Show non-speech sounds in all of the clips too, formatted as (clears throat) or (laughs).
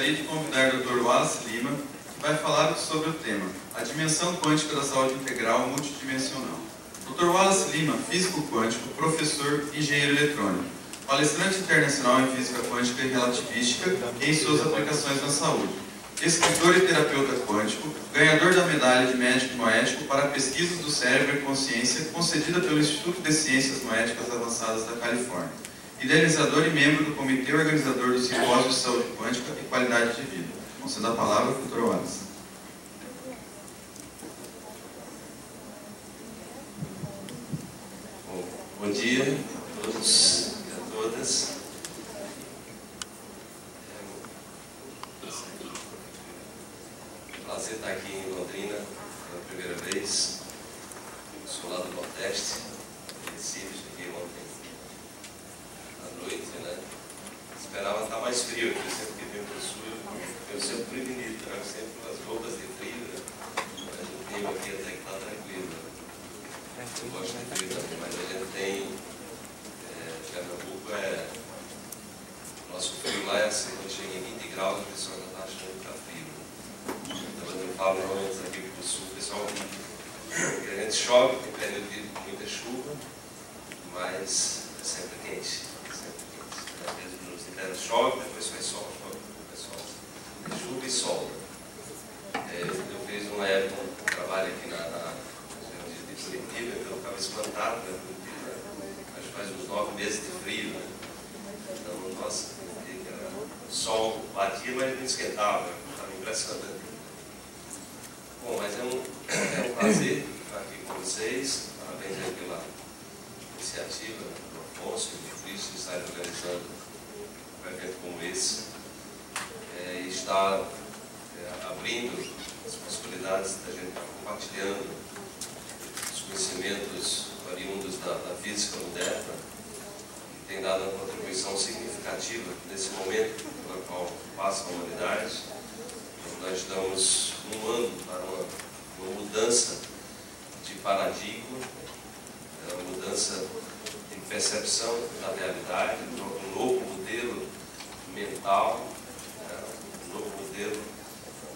Gostaria de convidar o Dr. Wallace Lima, que vai falar sobre o tema A Dimensão Quântica da Saúde Integral Multidimensional. Dr. Wallace Lima, físico quântico, professor engenheiro eletrônico, palestrante internacional em física quântica e relativística e em suas aplicações na saúde, escritor e terapeuta quântico, ganhador da medalha de médico noético para pesquisas do cérebro e consciência concedida pelo Instituto de Ciências Noéticas Avançadas da Califórnia, idealizador e membro do comitê organizador do Simpósio de Saúde Quântica e Qualidade de Vida. Conceda a palavra ao Dr. Wallace. Bom dia a todos e a todas. É um prazer estar aqui em Londrina pela primeira vez. Sou lá do Nordeste, Recife, cheguei ontem à noite, né? Esperava estar mais frio, porque sempre que venho para o sul, eu sempre prevenido, trago sempre as roupas de frio, né? Mas o clima aqui até que está tranquilo. né? Eu gosto de frio também, mas a gente tem. É, Pernambuco é. Nosso frio lá é assim, quando chega em 20 graus, o pessoal já está achando que está frio. né? Então, quando eu falo normalmente aqui para o sul, o pessoal a gente chove, tem período de muita chuva, mas é sempre quente. é Sempre quente. né? Às chove, depois faz sol, chove, depois sol. Chuva e sol. É, eu fiz uma época um trabalho aqui na, na de Curitiba, então eu ficava espantado, né? Curitiba, acho que faz uns nove meses de frio, né? Então, nossa, o sol batia, mas não esquentava, estava impressionante. Bom, mas é um, é um prazer estar aqui com vocês, parabéns pela iniciativa do Afonso e do Cristo de estar organizando um evento como esse é, e estar é, abrindo as possibilidades da gente estar compartilhando os conhecimentos oriundos da, da física moderna, que tem dado uma contribuição significativa nesse momento pelo qual passa a humanidade. Nós estamos um ano para uma, uma mudança de paradigma, é, uma mudança de percepção da realidade, um novo modelo mental, né, um novo modelo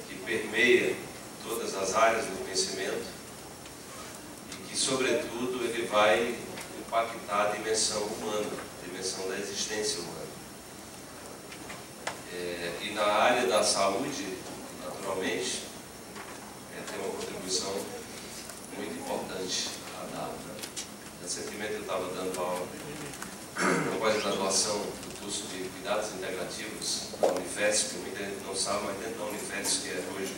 que permeia todas as áreas do conhecimento e que, sobretudo, ele vai impactar a dimensão humana, a dimensão da existência humana. É, e na área da saúde, naturalmente, é, tem uma contribuição muito importante a dar. Né? Recentemente eu estava dando aula na pós-graduação do curso de Cuidados Integrativos da Unifesp, muita gente não sabe, mas dentro da Unifesp, que é hoje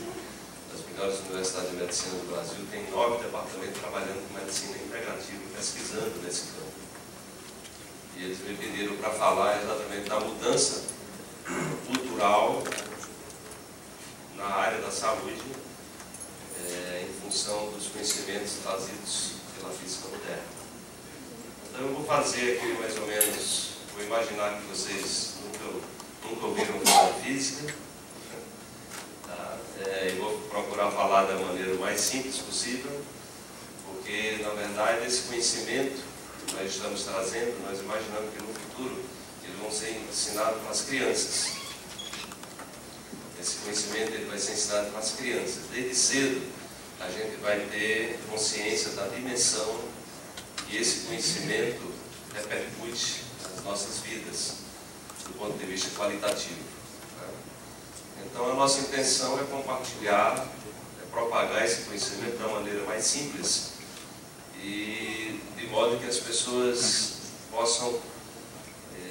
das melhores universidades de medicina do Brasil, tem nove departamentos trabalhando com medicina integrativa, pesquisando nesse campo. E eles me pediram para falar exatamente da mudança cultural na área da saúde, eh, em função dos conhecimentos trazidos pela física moderna. Então eu vou fazer aqui mais ou menos, vou imaginar que vocês nunca, nunca ouviram falar física, tá? Eh, e vou procurar falar da maneira mais simples possível, porque na verdade esse conhecimento que nós estamos trazendo, nós imaginamos que no futuro eles vão ser ensinados para as crianças. Esse conhecimento ele vai ser ensinado para as crianças. Desde cedo a gente vai ter consciência da dimensão que esse conhecimento repercute nas nossas vidas, do ponto de vista qualitativo. né? Então a nossa intenção é compartilhar, é propagar esse conhecimento da maneira mais simples e de modo que as pessoas possam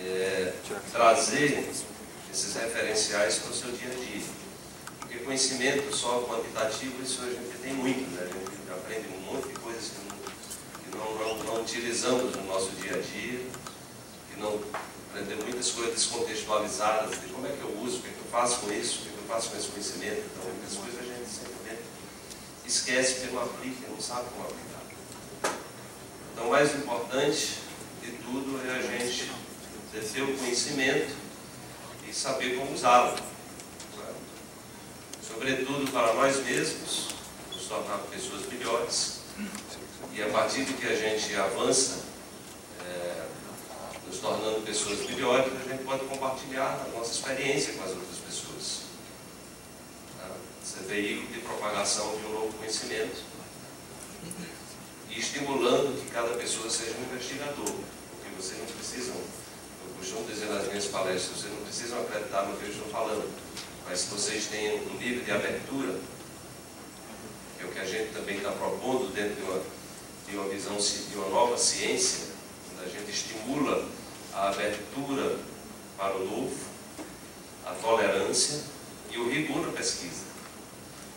é, trazer esses referenciais para o seu dia a dia. Porque conhecimento só quantitativo, isso a gente tem muito, né? a gente aprende monte de coisas que não, que não, não, utilizamos no nosso dia a dia, que não aprendemos muitas coisas descontextualizadas de como é que eu uso, o que, é que eu faço com isso, o que, é que eu faço com esse conhecimento. Então, muitas coisas a gente simplesmente esquece porque não aplica, não sabe como aplicar. Então, o mais importante de tudo é a gente ter o conhecimento e saber como usá-lo. Sobretudo para nós mesmos, nos tornar pessoas melhores. E a partir de que a gente avança, é, nos tornando pessoas melhores, a gente pode compartilhar a nossa experiência com as outras pessoas. veículo de propagação de um novo conhecimento e estimulando que cada pessoa seja um investigador, porque vocês não precisam, eu costumo dizer nas minhas palestras, vocês não precisam acreditar no que eu estou falando, mas se vocês têm um nível de abertura, que é o que a gente também está propondo dentro de uma, de uma visão de uma nova ciência, a gente estimula a abertura para o novo, a tolerância e o rigor na pesquisa.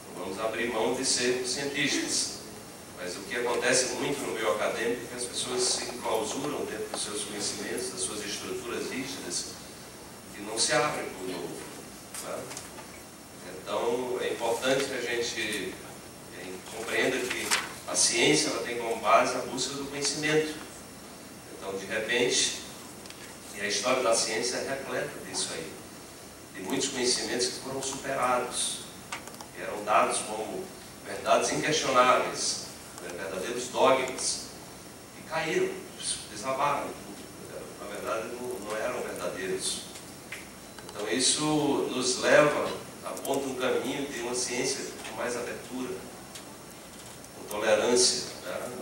Não vamos abrir mão de ser cientistas. Mas o que acontece muito no meio acadêmico é que as pessoas se enclausuram dentro dos seus conhecimentos, das suas estruturas rígidas, e não se abrem para o novo. Tá? Então, é importante que a gente é, compreenda que a ciência ela tem como base a busca do conhecimento. Então, de repente, e a história da ciência é repleta disso aí. De muitos conhecimentos que foram superados, que eram dados como verdades inquestionáveis, né, verdadeiros dogmas, e caíram, desabaram. Na verdade, não, eram verdadeiros. Então, isso nos leva, aponta um caminho de uma ciência com mais abertura, tolerância. Né?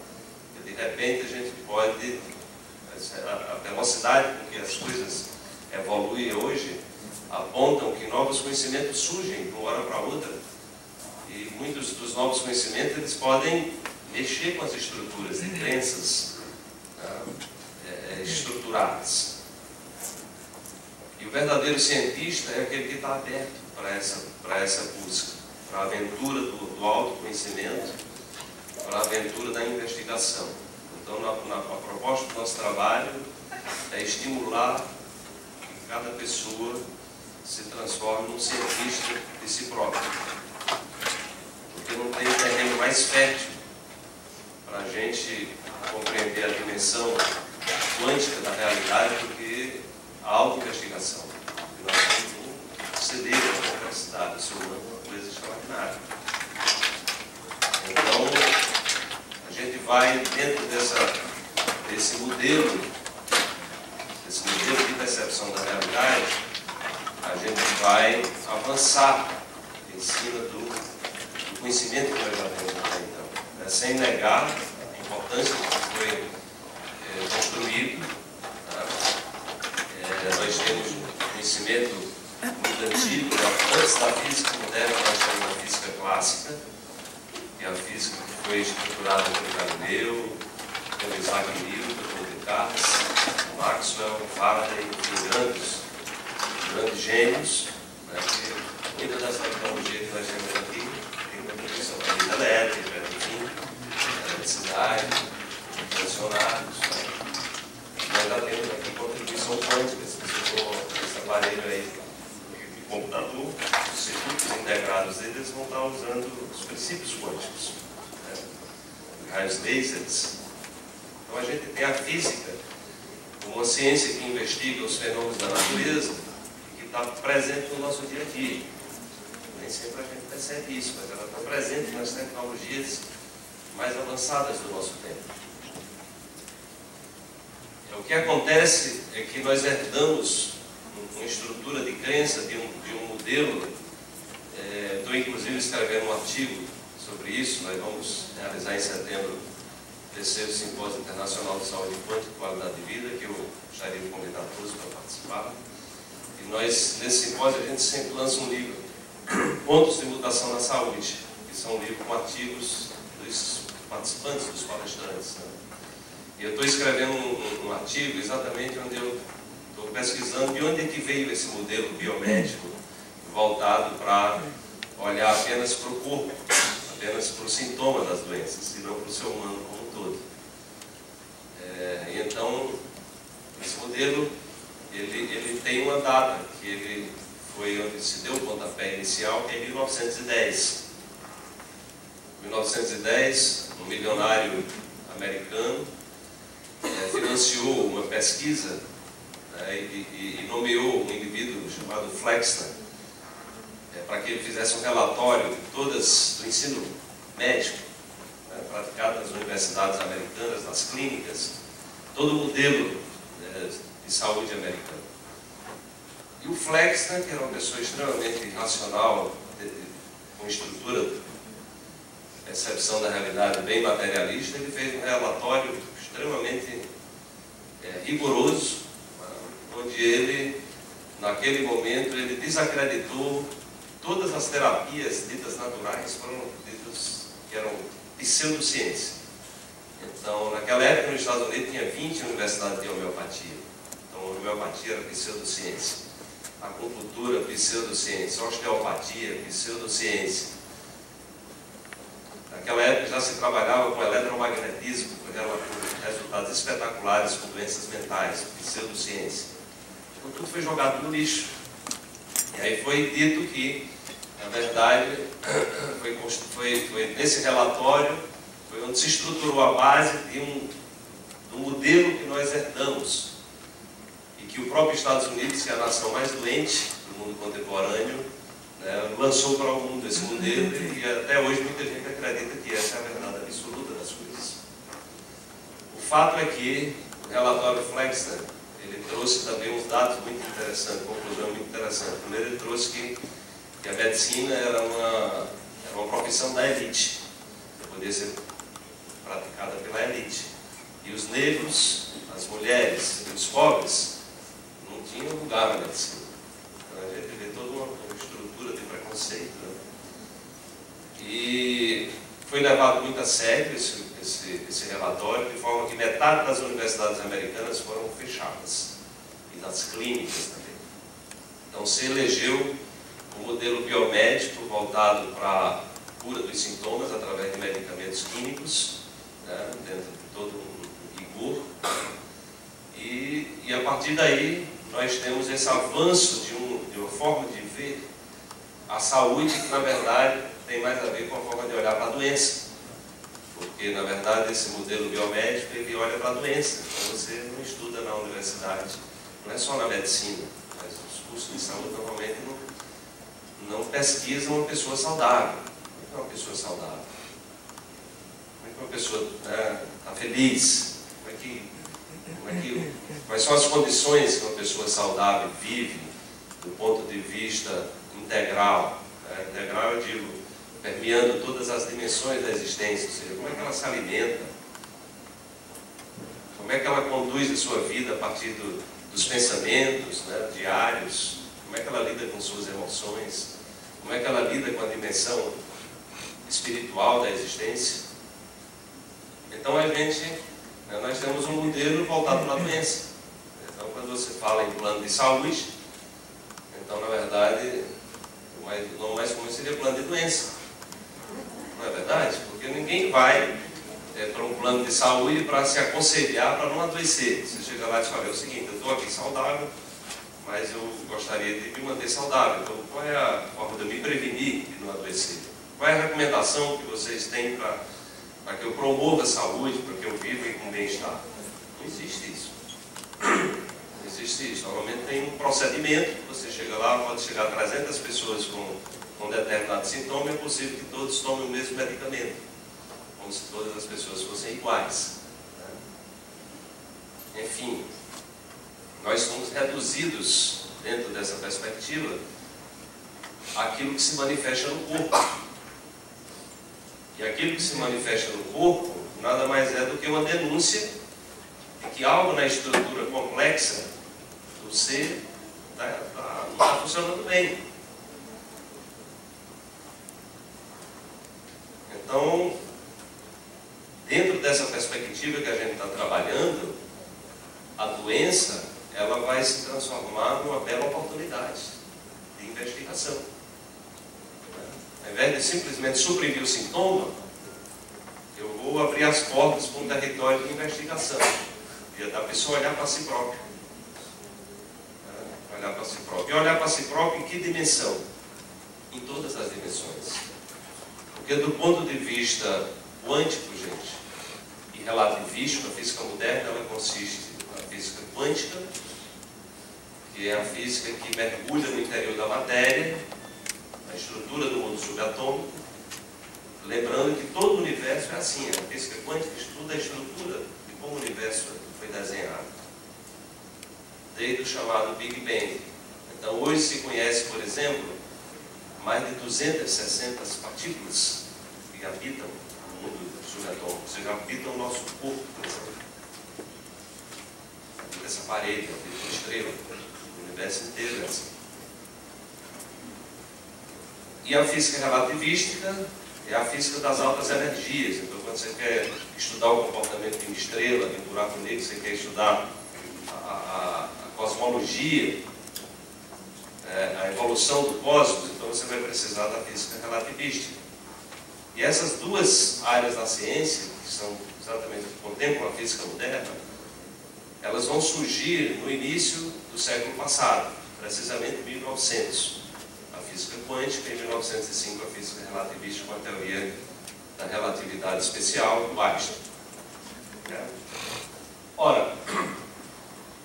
de repente, a gente pode a velocidade com que as coisas evoluem hoje apontam que novos conhecimentos surgem de uma hora para outra. E muitos dos novos conhecimentos eles podem mexer com as estruturas de crenças é, estruturadas. E o verdadeiro cientista é aquele que está aberto para essa, para essa busca, para a aventura do, do autoconhecimento, para a aventura da investigação. Então, na, na, a proposta do nosso trabalho é estimular que cada pessoa se transforme num cientista de si próprio. Porque não tem terreno mais fértil para a gente compreender a dimensão quântica da realidade do que a auto-investigação. Nós temos ceder a complexidade humano é uma coisa extraordinária. Então, gente vai dentro dessa, desse modelo, desse modelo de percepção da realidade, a gente vai avançar em cima do, do conhecimento que nós já temos até então. Né? Sem negar a importância do que foi é, construído. É, nós temos conhecimento muito antigo, né? antes da física moderna, nós temos a física clássica, que é a física foi estruturada pelo Galileu, pelo Isaac Newton, pelo Descartes, Maxwell, Faraday, grandes, grandes gênios, né, que muitas das tecnologias que nós temos aqui têm contribuição para a vida elétrica, enfim, eletricidade, funcionários. Né. Nós já temos aqui contribuição quântica, se você for esse aparelho aí de computador, os circuitos integrados deles vão estar usando os princípios quânticos raios lasers. Então a gente tem a física como uma ciência que investiga os fenômenos da natureza e que está presente no nosso dia a dia. Nem sempre a gente percebe isso, mas ela está presente nas tecnologias mais avançadas do nosso tempo. Então, o que acontece é que nós herdamos uma estrutura de crença de um, de um modelo. É, estou inclusive escrevendo um artigo sobre isso. Nós vamos realizar em setembro o terceiro simpósio internacional de saúde quântica e qualidade de vida, que eu gostaria de convidar todos para participar. E nós, nesse simpósio, a gente sempre lança um livro, Pontos de Mutação na Saúde, que são um livro com artigos dos participantes, dos palestrantes. Né? E eu estou escrevendo um, um, um, artigo exatamente onde eu estou pesquisando de onde é que veio esse modelo biomédico voltado para olhar apenas para o corpo apenas para o sintoma das doenças, e não para o ser humano como um todo. É, então, esse modelo, ele, ele tem uma data, que ele foi onde se deu o pontapé inicial, que é 1910. 1910, um milionário americano é, financiou uma pesquisa né, e, e, nomeou um indivíduo chamado Flexner para que ele fizesse um relatório de todas do ensino médico, né, praticado nas universidades americanas, nas clínicas, todo o modelo né, de saúde americano. E o Flexner, que era uma pessoa extremamente racional, com estrutura, percepção da realidade bem materialista, ele fez um relatório extremamente é, rigoroso, onde ele, naquele momento, ele desacreditou todas as terapias ditas naturais, foram ditas que eram pseudociência. Então, naquela época, nos Estados Unidos, tinha 20 universidades de homeopatia. Então, a homeopatia era pseudociência. A acupuntura, pseudociência. A osteopatia, pseudociência. Naquela época já se trabalhava com eletromagnetismo, com resultados espetaculares com doenças mentais, pseudociência. Então, tudo foi jogado no lixo. E aí foi dito que, na verdade, foi, foi, foi nesse relatório foi onde se estruturou a base de um, um modelo que nós herdamos e que o próprio Estados Unidos, que é a nação mais doente do mundo contemporâneo, né, lançou para o mundo esse modelo e até hoje muita gente acredita que essa é a verdade absoluta das coisas. O fato é que o relatório Flexner ele trouxe também uns dados muito interessantes, conclusão muito interessante. Primeiro ele trouxe que, que a medicina era uma, era uma profissão da elite, podia ser praticada pela elite. E os negros, as mulheres e os pobres não tinham lugar na medicina. Então a gente vê toda uma, uma estrutura de preconceito. Né? E foi levado muito a sério esse, esse, esse relatório, de forma que metade das universidades americanas foram fechadas, e das clínicas também. Então se elegeu um modelo biomédico voltado para a cura dos sintomas através de medicamentos químicos, né, dentro de todo um rigor. E, e a partir daí nós temos esse avanço de, um, de uma forma de ver a saúde que na verdade tem mais a ver com a forma de olhar para a doença. Porque na verdade esse modelo biomédico ele olha para a doença. Então você não estuda na universidade, não é só na medicina, mas os cursos de saúde normalmente não, não pesquisam uma pessoa saudável. Não é uma pessoa saudável uma pessoa está né, feliz, como é que, como é que, quais são as condições que uma pessoa saudável vive do ponto de vista integral. Né? Integral, eu digo, permeando todas as dimensões da existência, ou seja, como é que ela se alimenta, como é que ela conduz a sua vida a partir do, dos pensamentos né, diários, como é que ela lida com suas emoções, como é que ela lida com a dimensão espiritual da existência. Então a gente, né, nós temos um modelo voltado para a doença. Então quando você fala em plano de saúde, então na verdade o, mais, o nome mais comum seria plano de doença. Não é verdade? Porque ninguém vai é, para um plano de saúde para se aconselhar para não adoecer. Você chega lá e fala, é o seguinte, eu estou aqui saudável, mas eu gostaria de me manter saudável. Então qual é a forma de eu me prevenir de não adoecer? Qual é a recomendação que vocês têm para que eu promova a saúde, para que eu viva com bem-estar. Não existe isso. Não existe isso. Normalmente tem um procedimento, você chega lá, pode chegar 300 pessoas com, com determinado sintoma, é possível que todos tomem o mesmo medicamento, como se todas as pessoas fossem iguais. Né? Enfim, nós somos reduzidos, dentro dessa perspectiva, àquilo que se manifesta no corpo. E aquilo que se manifesta no corpo nada mais é do que uma denúncia de que algo na estrutura complexa do ser tá, tá, não está funcionando bem. Então, dentro dessa perspectiva que a gente está trabalhando, a doença ela vai se transformar numa bela oportunidade de investigação. Ao invés de simplesmente suprimir o sintoma, eu vou abrir as portas para um território de investigação. E da pessoa olhar para si própria. É, olhar para si própria. E olhar para si próprio em que dimensão? Em todas as dimensões. Porque do ponto de vista quântico, gente, e relativístico, a física moderna, ela consiste na física quântica, que é a física que mergulha no interior da matéria a estrutura do mundo subatômico, lembrando que todo o universo é assim, a física quântica estuda a estrutura de como o universo foi desenhado, desde o chamado Big Bang. Então hoje se conhece, por exemplo, mais de 260 partículas que habitam o mundo subatômico, ou seja, habitam o nosso corpo, por exemplo. Essa parede, a estrela, inteiro é assim. E a física relativística é a física das altas energias. Então, quando você quer estudar o comportamento de uma estrela, de um buraco negro, você quer estudar a, a, a cosmologia, é, a evolução do cosmos, então você vai precisar da física relativística. E essas duas áreas da ciência, que são exatamente que contemplam a física moderna, elas vão surgir no início do século passado, precisamente em 1900 física quântica, em 1905 a física relativista com a teoria da relatividade especial do Einstein. É. Ora,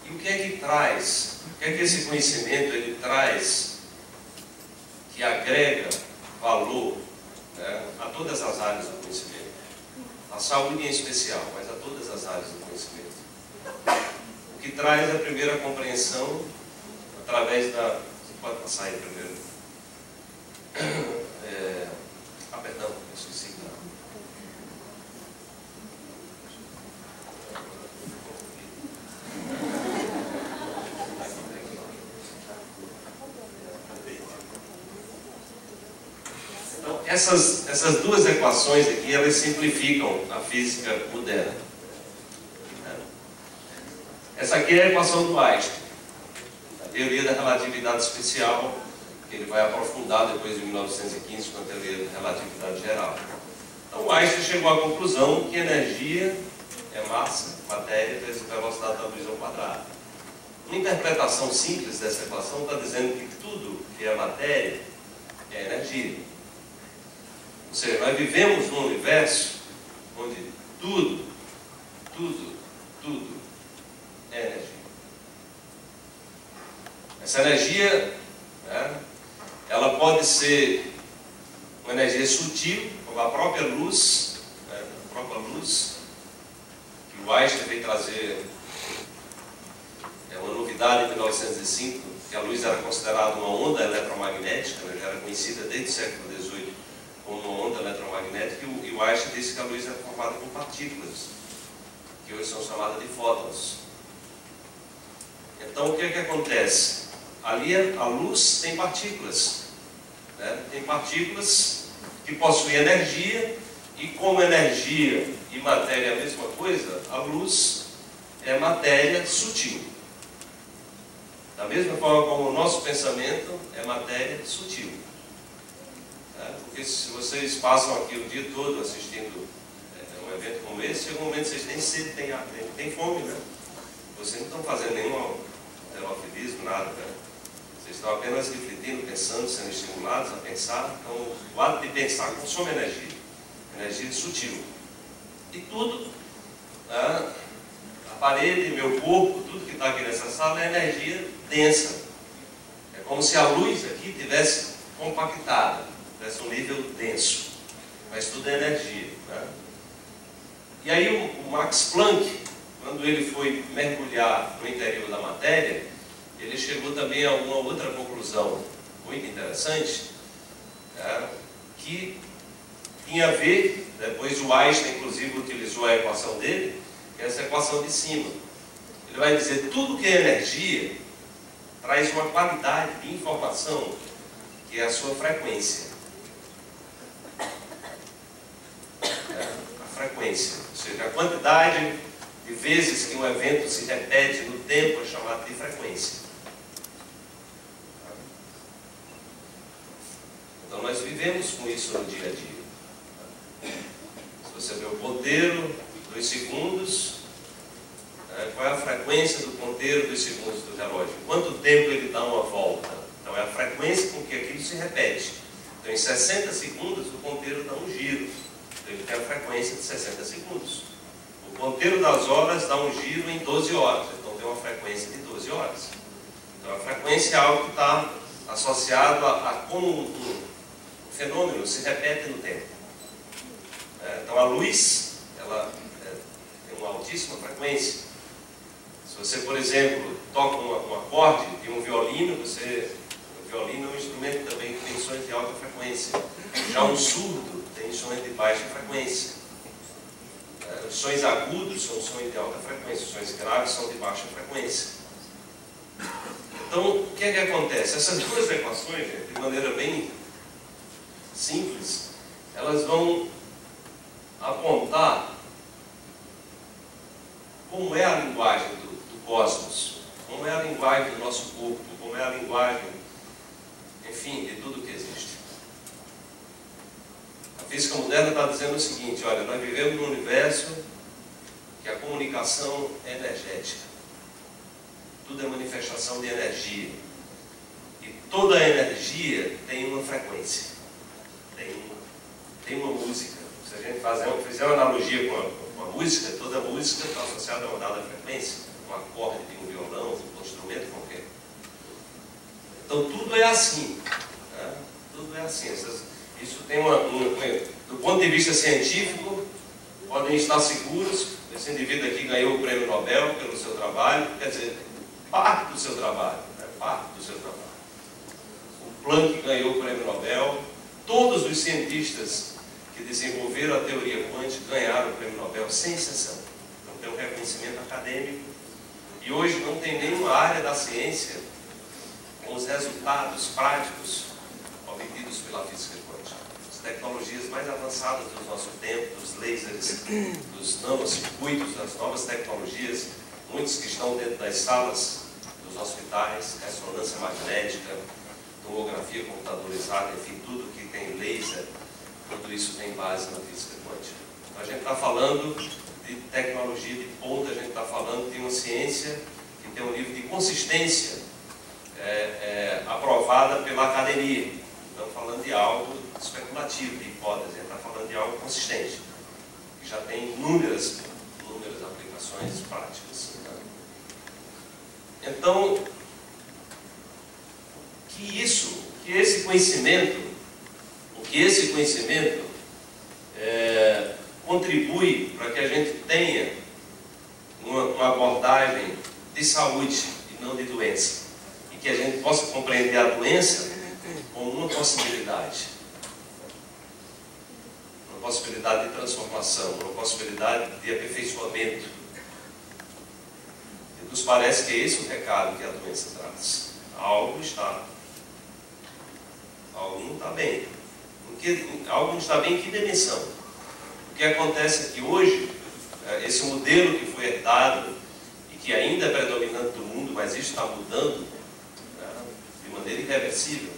e o que é que traz, o que é que esse conhecimento ele traz que agrega valor né, a todas as áreas do conhecimento? A saúde em especial, mas a todas as áreas do que traz a primeira compreensão através da. Você pode passar aí primeiro é, ah, perdão, esqueci. Então, essas, essas duas equações aqui, elas simplificam a física moderna. Essa aqui é a equação do Einstein, a teoria da relatividade especial que ele vai aprofundar depois de 1915 com a teoria da relatividade geral. Então Einstein chegou à conclusão que energia é massa, matéria vezes a velocidade da luz ao quadrado. Uma interpretação simples dessa equação está dizendo que tudo que é matéria é energia. Ou seja, nós vivemos num universo onde tudo, tudo, tudo é energia. Essa energia né, ela pode ser uma energia sutil, como a própria luz, né, a própria luz, que o Einstein veio trazer é uma novidade em 1905, que a luz era considerada uma onda eletromagnética, né, já era conhecida desde o século XVIII como uma onda eletromagnética, e o Einstein disse que a luz era formada por partículas, que hoje são chamadas de fótons. Então, o que é que acontece? Ali a luz tem partículas. Né? Tem partículas que possuem energia, e como energia e matéria é a mesma coisa, a luz é matéria sutil. Da mesma forma como o nosso pensamento é matéria sutil. Né? Porque se vocês passam aqui o dia todo assistindo é, um evento como esse, chega um momento vocês nem sede, tem fome, né? Vocês não estão fazendo terofilismo, nada, né? Vocês estão apenas refletindo, pensando, sendo estimulados a pensar. Então, o ato de pensar consome energia, energia sutil. E tudo, né, a parede, meu corpo, tudo que está aqui nessa sala é energia densa. É como se a luz aqui tivesse compactada, tivesse um nível denso. Mas tudo é energia. Né? E aí o Max Planck, quando ele foi mergulhar no interior da matéria, ele chegou também a uma outra conclusão muito interessante, né, que tinha a ver, depois o Einstein inclusive utilizou a equação dele, que é essa equação de cima. Ele vai dizer tudo que é energia traz uma qualidade de informação que é a sua frequência. É, a frequência, ou seja, a quantidade de vezes que um evento se repete no tempo é chamado de frequência. Então nós vivemos com isso no dia a dia. Se você vê o ponteiro, dois segundos, né, qual é a frequência do ponteiro dos segundos do relógio? Quanto tempo ele dá uma volta? Então é a frequência com que aquilo se repete. Então em 60 segundos o ponteiro dá um giro. Então ele tem a frequência de 60 segundos. O ponteiro das horas dá um giro em 12 horas. Então tem uma frequência de 12 horas. Então a frequência é algo que está associado a, a como um, fenômeno se repete no tempo. É, então a luz, ela é, tem uma altíssima frequência. Se você, por exemplo, toca um acorde de um violino, você, o violino é um instrumento também que tem sons de alta frequência. Já um surdo tem sons de baixa frequência. É, os sons agudos são sons de alta frequência, os sons graves são de baixa frequência. Então, o que é que acontece? Essas duas equações, de maneira bem simples, elas vão apontar como é a linguagem do, do cosmos, como é a linguagem do nosso corpo, como é a linguagem, enfim, de tudo que existe. A física moderna está dizendo o seguinte, olha, nós vivemos num universo que a comunicação é energética. Tudo é manifestação de energia. E toda energia tem uma frequência, tem uma música. Se a gente fazer, fizer uma analogia com a, com a música, toda música está associada a uma dada frequência, um acorde de um violão, um instrumento qualquer. Então tudo é assim. Né? Tudo é assim. Isso tem uma, um, do ponto de vista científico, podem estar seguros, esse indivíduo aqui ganhou o prêmio Nobel pelo seu trabalho, quer dizer, parte do seu trabalho, né? parte do seu trabalho. O Planck ganhou o prêmio Nobel, todos os cientistas que desenvolveram a teoria quântica ganharam o prêmio Nobel, sem exceção. Então tem um reconhecimento acadêmico. E hoje não tem nenhuma área da ciência com os resultados práticos obtidos pela física quântica. As tecnologias mais avançadas do nosso tempo, dos lasers, dos nanocircuitos, das novas tecnologias, muitos que estão dentro das salas dos hospitais, ressonância magnética, tomografia computadorizada, enfim, tudo que tem laser, tudo isso tem base na física quântica. Então, a gente está falando de tecnologia de ponta, a gente está falando de uma ciência que tem um nível de consistência é, é, aprovada pela academia. Estamos falando de algo especulativo, de hipótese, a gente está falando de algo consistente, que já tem inúmeras, inúmeras aplicações práticas. Então, que isso, que esse conhecimento, que esse conhecimento é, contribui para que a gente tenha uma, uma abordagem de saúde e não de doença. E que a gente possa compreender a doença como uma possibilidade. Uma possibilidade de transformação, uma possibilidade de aperfeiçoamento nos parece que é esse o recado que a doença traz. Algo está. Algo não está bem. Que, algo não está bem em que dimensão? O que acontece é que hoje, é, esse modelo que foi herdado e que ainda é predominante do mundo, mas isso está mudando né, de maneira irreversível,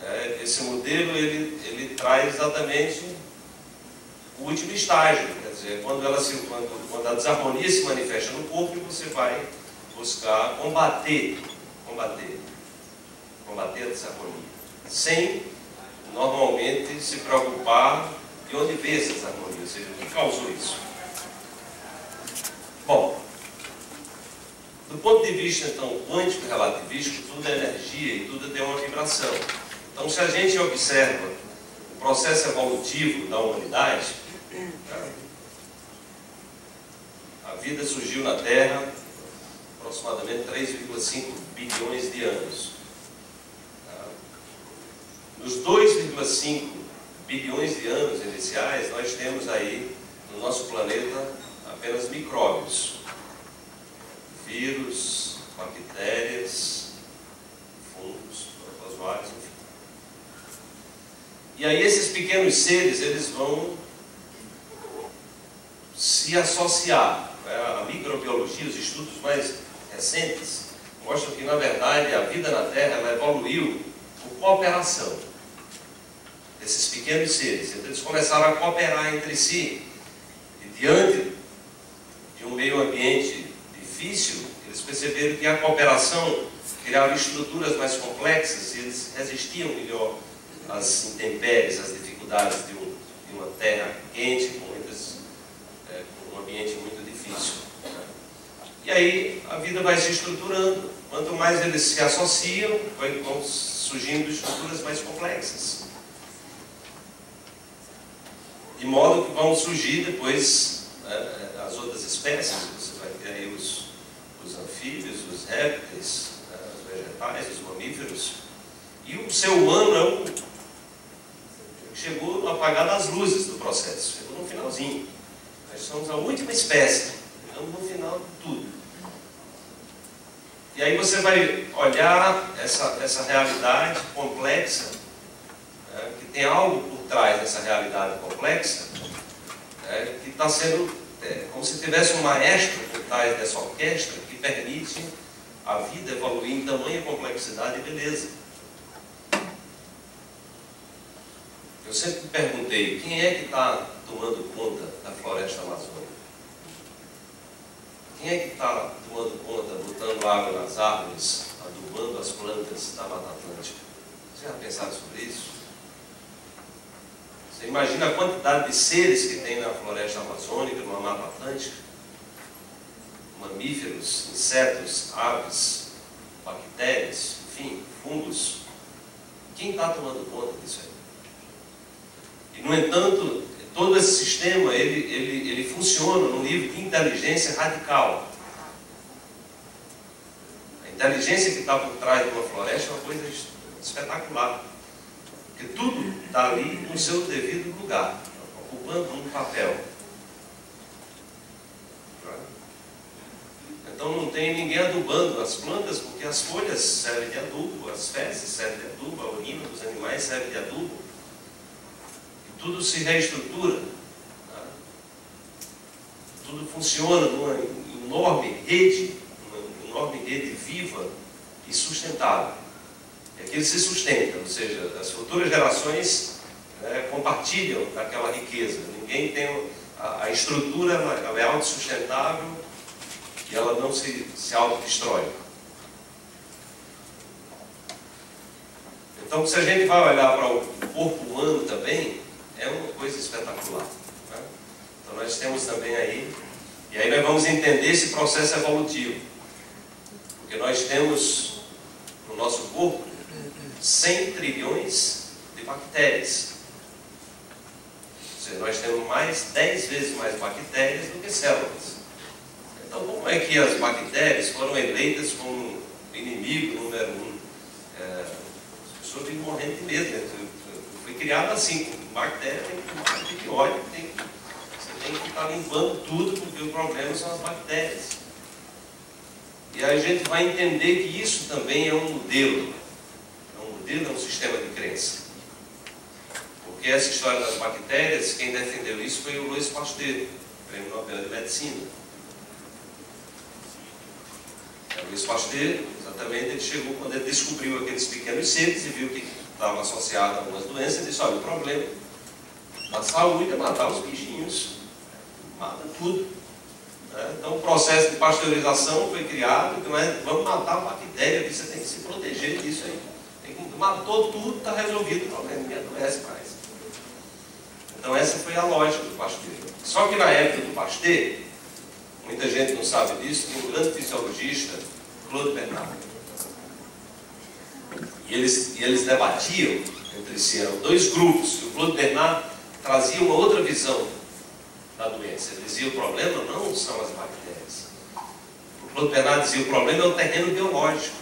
né, esse modelo ele, ele traz exatamente o último estágio, quer dizer, quando, ela se, quando, quando a desarmonia se manifesta no corpo, você vai buscar combater, combater, combater a desarmonia, sem normalmente se preocupar de onde veio essa desarmonia, ou seja, o que causou isso. Bom, do ponto de vista então quântico relativístico, tudo é energia e tudo tem uma vibração. Então, se a gente observa o processo evolutivo da humanidade, a vida surgiu na Terra aproximadamente 3,5 bilhões de anos. Nos 2,5 bilhões de anos iniciais, nós temos aí no nosso planeta apenas micróbios, vírus, bactérias, fungos, protozoários, enfim. E aí esses pequenos seres, eles vão se associar. Né? A microbiologia, os estudos mais recentes, mostram que, na verdade, a vida na Terra evoluiu por cooperação desses pequenos seres. Então, eles começaram a cooperar entre si. E diante de um meio ambiente difícil, eles perceberam que a cooperação criava estruturas mais complexas e eles resistiam melhor às intempéries, às dificuldades de, um, de uma terra quente, com ambiente muito difícil. Né? E aí a vida vai se estruturando. Quanto mais eles se associam, vão surgindo estruturas mais complexas. De modo que vão surgir depois né, as outras espécies. Você vai ter aí os, os anfíbios, os répteis, né, os vegetais, os mamíferos. E o ser humano é o, apagadas as luzes do processo. Chegou no finalzinho. Nós somos a última espécie. Estamos no final de tudo. E aí você vai olhar essa, essa realidade complexa, né, que tem algo trás dessa realidade complexa, né, que está sendo é, como se tivesse um maestro por trás dessa orquestra que permite a vida evoluir em tamanha complexidade e beleza. Eu sempre perguntei, quem é que está tomando conta da floresta amazônica? Quem é que está tomando conta, botando água nas árvores, adubando as plantas da Mata Atlântica? Você já pensaram sobre isso? Você imagina a quantidade de seres que tem na floresta amazônica, numa Mata Atlântica? Mamíferos, insetos, aves, bactérias, enfim, fungos. Quem está tomando conta disso aí? E, no entanto, todo esse sistema ele, ele, ele funciona num nível de inteligência radical. A inteligência que está por trás de uma floresta é uma coisa espetacular. Porque tudo está ali no seu devido lugar, ocupando um papel. Então não tem ninguém adubando as plantas, porque as folhas servem de adubo, as fezes servem de adubo, a urina dos animais serve de adubo tudo se reestrutura, tá? tudo funciona numa enorme rede, uma enorme rede viva e sustentável. É que ele se sustenta, ou seja, as futuras gerações né, compartilham daquela riqueza. Ninguém tem a, a estrutura, ela é autossustentável e ela não se, se autodestrói. Então, se a gente vai olhar para o corpo humano também, é uma coisa espetacular. Né? Então nós temos também aí, e aí nós vamos entender esse processo evolutivo. Porque nós temos no nosso corpo 100 trilhões de bactérias. Ou seja, nós temos mais 10 vezes mais bactérias do que células. Então como é que as bactérias foram eleitas como inimigo número um? É, as pessoas vivem morrendo de medo. Né? Foi criado assim, bactéria tem que tomar antibiótico, tem você tem que estar limpando tudo, porque o problema são as bactérias. E a gente vai entender que isso também é um modelo. É um é sistema de crença. Porque essa história das bactérias, quem defendeu isso foi o Louis Pasteur, prêmio Nobel de Medicina. O Louis Pasteur, exatamente, ele chegou quando ele descobriu aqueles pequenos seres e viu que estava associado a algumas doenças, ele disse, olha, o problema a saúde é matar os bichinhos, mata tudo. Né? Então o processo de pasteurização foi criado, então é, vamos matar a bactéria, você tem que se proteger disso aí. Matou tudo, está resolvido o problema, ninguém adoece mais. Então essa foi a lógica do Pasteur. Só que na época do Pasteur, muita gente não sabe disso, tem um grande fisiologista, Claude Bernard. E eles, e eles debatiam entre si, eram dois grupos. O Claude Bernard trazia uma outra visão da doença. Ele dizia o problema não são as bactérias. O Claude Bernard dizia o problema é o terreno biológico.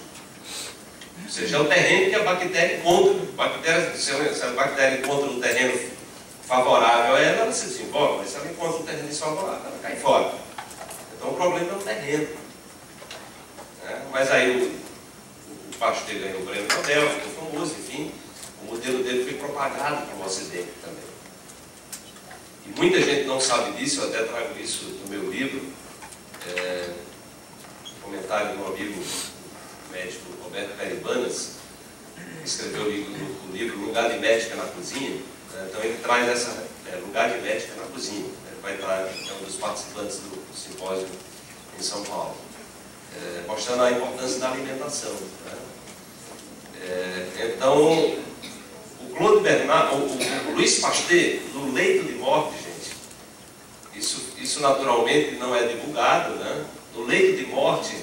Ou seja, é o terreno que a bactéria encontra. Bactéria, se a bactéria encontra um terreno favorável a ela, ela se desenvolve, mas se ela encontra um terreno desfavorável, ela cai fora. Então o problema é o terreno. É, mas aí o, o Pasteur ganhou o prêmio Nobel, ficou famoso, enfim, o modelo dele foi propagado para o Ocidente também. E muita gente não sabe disso, eu até trago isso no meu livro. É, um comentário do meu amigo médico Roberto Caribanas, escreveu o livro, o livro Lugar de Médica na Cozinha. Né? Então ele traz essa é, lugar de médica na cozinha. Ele vai estar é um dos participantes do, simpósio em São Paulo, é, mostrando a importância da alimentação. Né? É, então Claude Bernard, o, o, o Luiz Pasteur, no leito de morte, gente, isso, isso naturalmente não é divulgado, né? No leito de morte,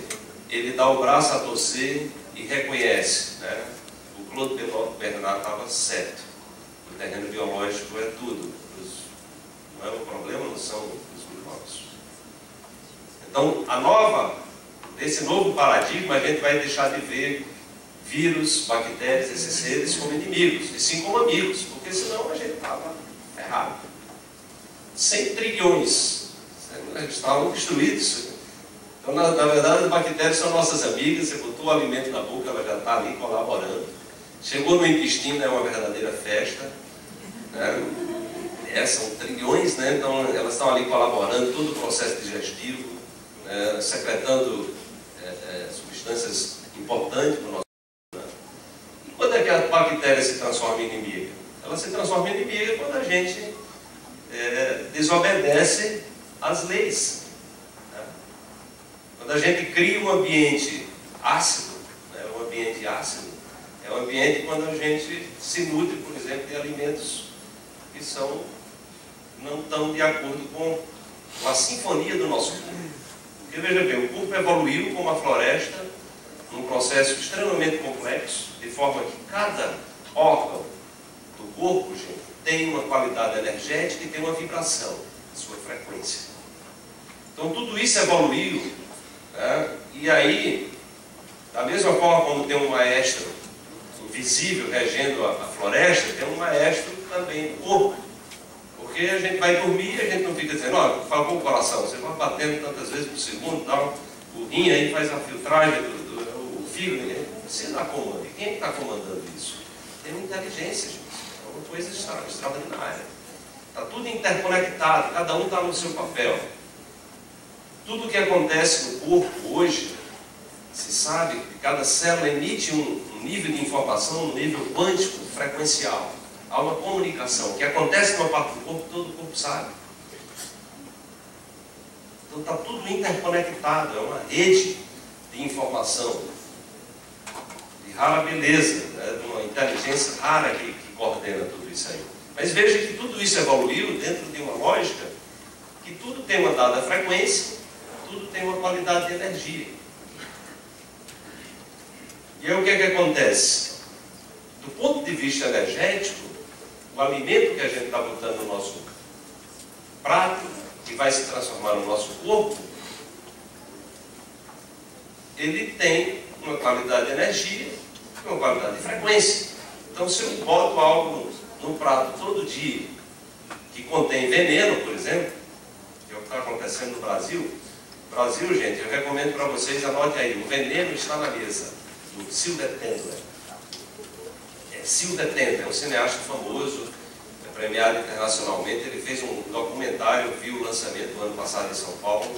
ele dá o braço a torcer e reconhece, né? O Claude Bernard estava certo. O terreno biológico é tudo. não é um problema, não são os micróbios. Então, a nova, nesse novo paradigma, a gente vai deixar de ver vírus, bactérias, esses seres como inimigos, e sim como amigos, porque senão a gente estava raro. 100 trilhões estavam destruídos. Então, na, na, verdade, as bactérias são nossas amigas. Você botou o alimento na boca, ela já está ali colaborando. Chegou no intestino, é uma verdadeira festa. Né? É, são trilhões, né? então elas estão ali colaborando, todo o processo digestivo, né? secretando é, é, substâncias importantes para o nosso corpo. E quando é que a bactéria se transforma em inimiga? Ela se transforma em inimiga quando a gente é, desobedece às leis. Quando a gente cria um ambiente ácido, né? um ambiente ácido, é um ambiente quando a gente se nutre, por exemplo, de alimentos que são não estão de acordo com, com a sinfonia do nosso corpo. Porque veja bem, o corpo evoluiu como a floresta, num processo extremamente complexo, de forma que cada órgão do corpo, gente, tem uma qualidade energética e tem uma vibração, sua frequência. Então tudo isso evoluiu, né? e aí, da mesma forma como tem um maestro invisível regendo a, a floresta, tem um maestro também no corpo. Porque a gente vai dormir e a gente não fica dizendo, olha, falou o coração, você vai batendo tantas vezes por segundo, tal, o rim aí faz a filtragem do, do, do fígado, você dá comando. E quem é está comandando isso? Tem uma inteligência, gente uma coisa extraordinária. Está tudo interconectado, cada um está no seu papel. Tudo o que acontece no corpo hoje, se sabe que cada célula emite um, nível de informação, um nível quântico, frequencial. Há uma comunicação. O que acontece numa parte do corpo, todo o corpo sabe. Então está tudo interconectado, é uma rede de informação, de rara beleza, né? de uma inteligência rara que, coordena tudo isso aí. Mas veja que tudo isso evoluiu dentro de uma lógica que tudo tem uma dada frequência, tudo tem uma qualidade de energia. E aí o que é que acontece? Do ponto de vista energético, o alimento que a gente está botando no nosso prato, que vai se transformar no nosso corpo, ele tem uma qualidade de energia e uma qualidade de frequência. Então, se eu boto algo no prato todo dia que contém veneno, por exemplo, que é o que está acontecendo no Brasil, Brasil, gente, eu recomendo para vocês, anote aí, o veneno está na mesa, do Silver Tendler. É, Silver Tendler, é um cineasta famoso, é premiado internacionalmente, ele fez um documentário, eu vi o lançamento no ano passado em São Paulo,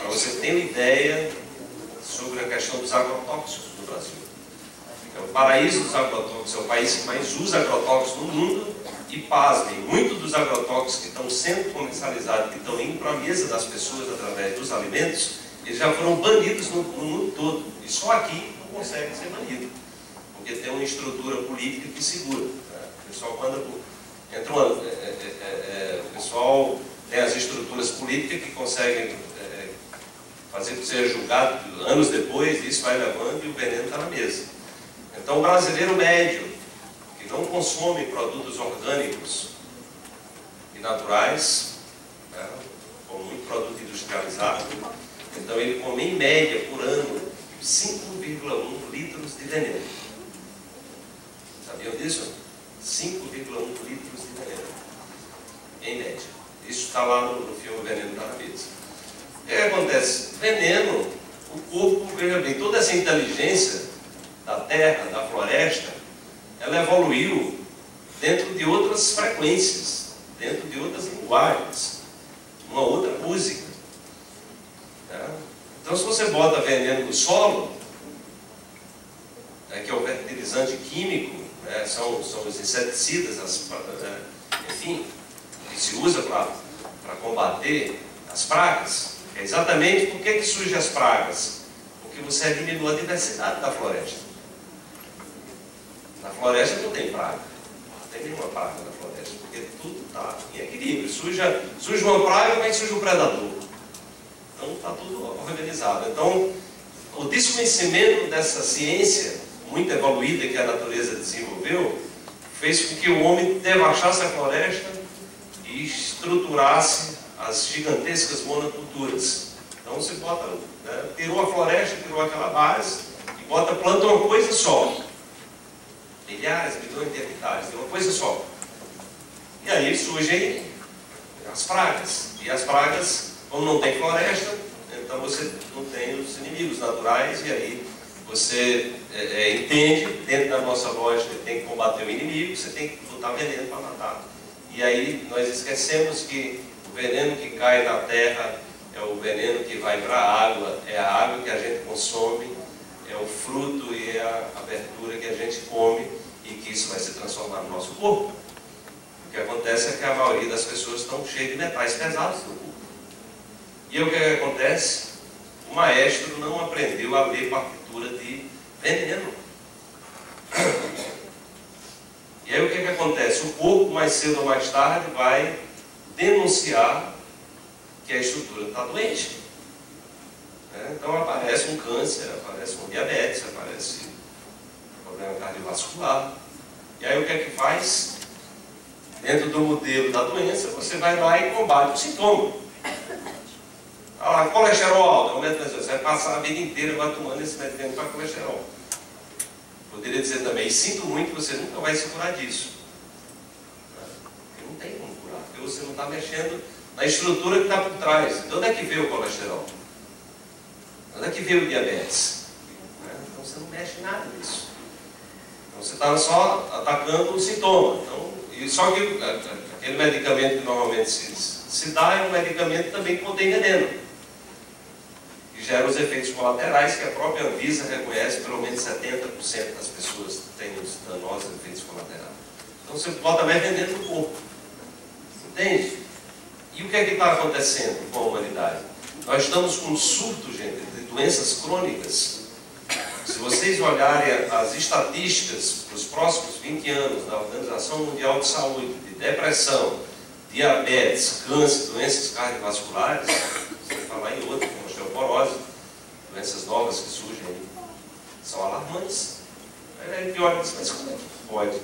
para você ter uma ideia sobre a questão dos agrotóxicos no Brasil. É o paraíso dos agrotóxicos, é o país que mais usa agrotóxicos no mundo. E pasmem, muitos dos agrotóxicos que estão sendo comercializados, que estão indo para a mesa das pessoas através dos alimentos, eles já foram banidos no, no mundo todo. E só aqui não consegue ser banido. Porque tem uma estrutura política que segura. Né? O pessoal manda por. Entra uma, é, é, é, é, o pessoal tem as estruturas políticas que conseguem é, fazer que seja julgado anos depois, isso vai levando e o veneno está na mesa. Então, o brasileiro médio, não consome produtos orgânicos e naturais, né, como muito produto industrializado, então ele come em média por ano 5,1 litros de veneno. Sabiam disso? 5,1 litros de veneno. Em média. Isso está lá no, no filme Veneno da Mesa. O que acontece? Veneno, o corpo, veja bem, toda essa inteligência da terra, da floresta, ela evoluiu dentro de outras frequências, dentro de outras linguagens, uma outra música. Né? Então, se você bota veneno no solo, né, que é o fertilizante químico, né, são, são os inseticidas, as, né, enfim, que se usa para combater as pragas. É exatamente por que, que surgem as pragas? Porque você eliminou a diversidade da floresta. Na floresta não tem praga. Não tem nenhuma praga na floresta, porque tudo está em equilíbrio. Suja, suja uma praga, mas suja um predador. Então está tudo organizado. Então, o desconhecimento dessa ciência muito evoluída que a natureza desenvolveu fez com que o homem devastasse a floresta e estruturasse as gigantescas monoculturas. Então você bota, né, tirou a floresta, tirou aquela base e bota, planta uma coisa só milhares, milhões de hectares, de uma coisa só. E aí surgem as pragas. E as pragas, como não tem floresta, então você não tem os inimigos naturais, e aí você é, é, entende, dentro da nossa lógica, tem que combater o inimigo, você tem que botar veneno para matar. E aí nós esquecemos que o veneno que cai na terra é o veneno que vai para a água, é a água que a gente consome, é o fruto e é a abertura que a gente come e que isso vai se transformar no nosso corpo. O que acontece é que a maioria das pessoas estão cheias de metais pesados no corpo. E o que, acontece? O maestro não aprendeu a ler partitura de veneno. E aí o que, que acontece? O corpo, mais cedo ou mais tarde, vai denunciar que a estrutura está doente. Né? Então aparece um câncer, aparece um diabetes, aparece um problema cardiovascular. E aí o que é que faz? Dentro do modelo da doença, você vai lá e combate o sintoma. Ah colesterol alto, aumenta a Você vai passar a vida inteira vai tomando esse medicamento para colesterol. Poderia dizer também, sinto muito, você nunca vai se curar disso. Não tem como curar, porque você não está mexendo na estrutura que está por trás. De onde é que veio o colesterol? Onde é que veio o diabetes? Então você não mexe nada nisso. Então você está só atacando o sintoma. Então, e só que aquele medicamento que normalmente se, se dá é um medicamento também que contém veneno que gera os efeitos colaterais que a própria Anvisa reconhece, pelo menos 70% das pessoas têm os danosos efeitos colaterais. Então você bota mais veneno no corpo. Entende? E o que é que está acontecendo com a humanidade? Nós estamos com um surto, gente, doenças crônicas. Se vocês olharem as estatísticas para os próximos 20 anos da Organização Mundial de Saúde, de depressão, diabetes, câncer, doenças cardiovasculares, vai falar em outro, osteoporose, doenças novas que surgem aí, são alarmantes. Aí pior diz, mas como é que pode?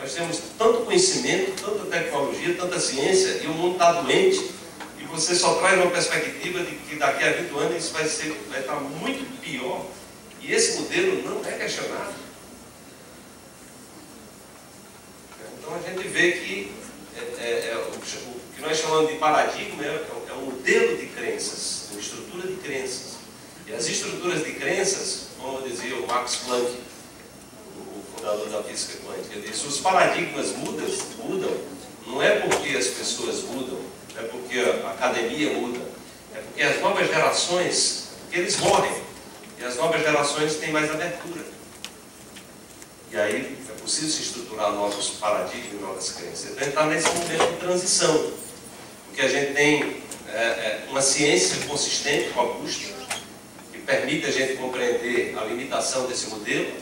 Nós temos tanto conhecimento, tanta tecnologia, tanta ciência, e o mundo está doente, você só traz uma perspectiva de que daqui a 20 anos isso vai, ser, vai estar muito pior. E esse modelo não é questionado. Então a gente vê que é, é, é, o, que nós chamamos de paradigma é, é, é um modelo de crenças uma estrutura de crenças. E as estruturas de crenças, como dizia o Max Planck, o fundador da física quântica, disse, os paradigmas mudam, mudam, não é porque as pessoas mudam, é porque a academia muda, é porque as novas gerações, eles morrem, e as novas gerações têm mais abertura. E aí é possível se estruturar novos paradigmas, novas crenças. Então, está nesse momento de transição, porque a gente tem é, é, uma ciência consistente, robusta, que permite a gente compreender a limitação desse modelo,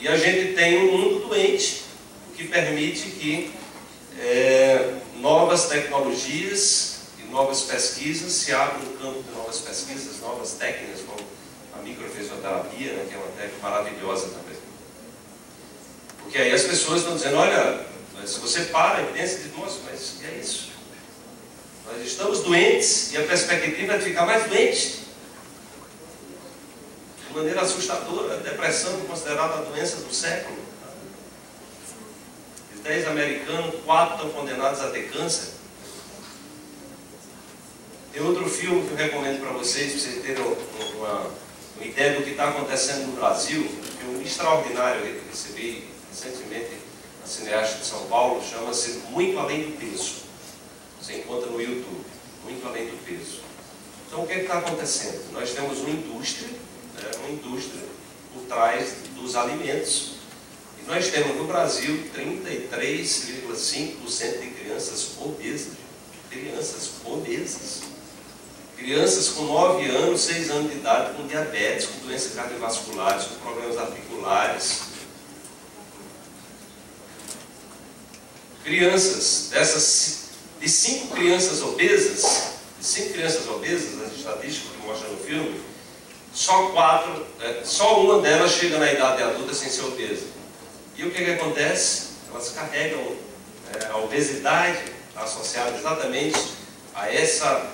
e a gente tem um mundo doente, o que permite que é, novas tecnologias e novas pesquisas se abram no campo de novas pesquisas, novas técnicas, como a microfisioterapia, né, que é uma técnica maravilhosa também. Porque aí as pessoas estão dizendo, olha, se você para e pensa, diz, nossa, mas que é isso? Nós estamos doentes e a perspectiva é de ficar mais doente. De maneira assustadora, a depressão é considerada a doença do século. De 10 americanos, 4 estão condenados a ter câncer. Tem outro filme que eu recomendo para vocês, para vocês terem uma, uma ideia do que está acontecendo no Brasil. Um filme extraordinário que recebi recentemente na cineasta de São Paulo, chama-se Muito Além do Peso. Você encontra no YouTube, muito além do peso. Então, o que é está acontecendo? Nós temos uma indústria, né, uma indústria por trás dos alimentos. Nós temos no Brasil 33,5% de crianças obesas. Crianças obesas. Crianças com 9 anos, 6 anos de idade, com diabetes, com doenças cardiovasculares, com problemas articulares. Crianças dessas de cinco crianças obesas, de cinco crianças obesas, as estatísticas que mostram no filme, só quatro, é, só uma delas chega na idade adulta sem ser obesa. E o que, que acontece? Elas carregam é, a obesidade associada exatamente a, essa,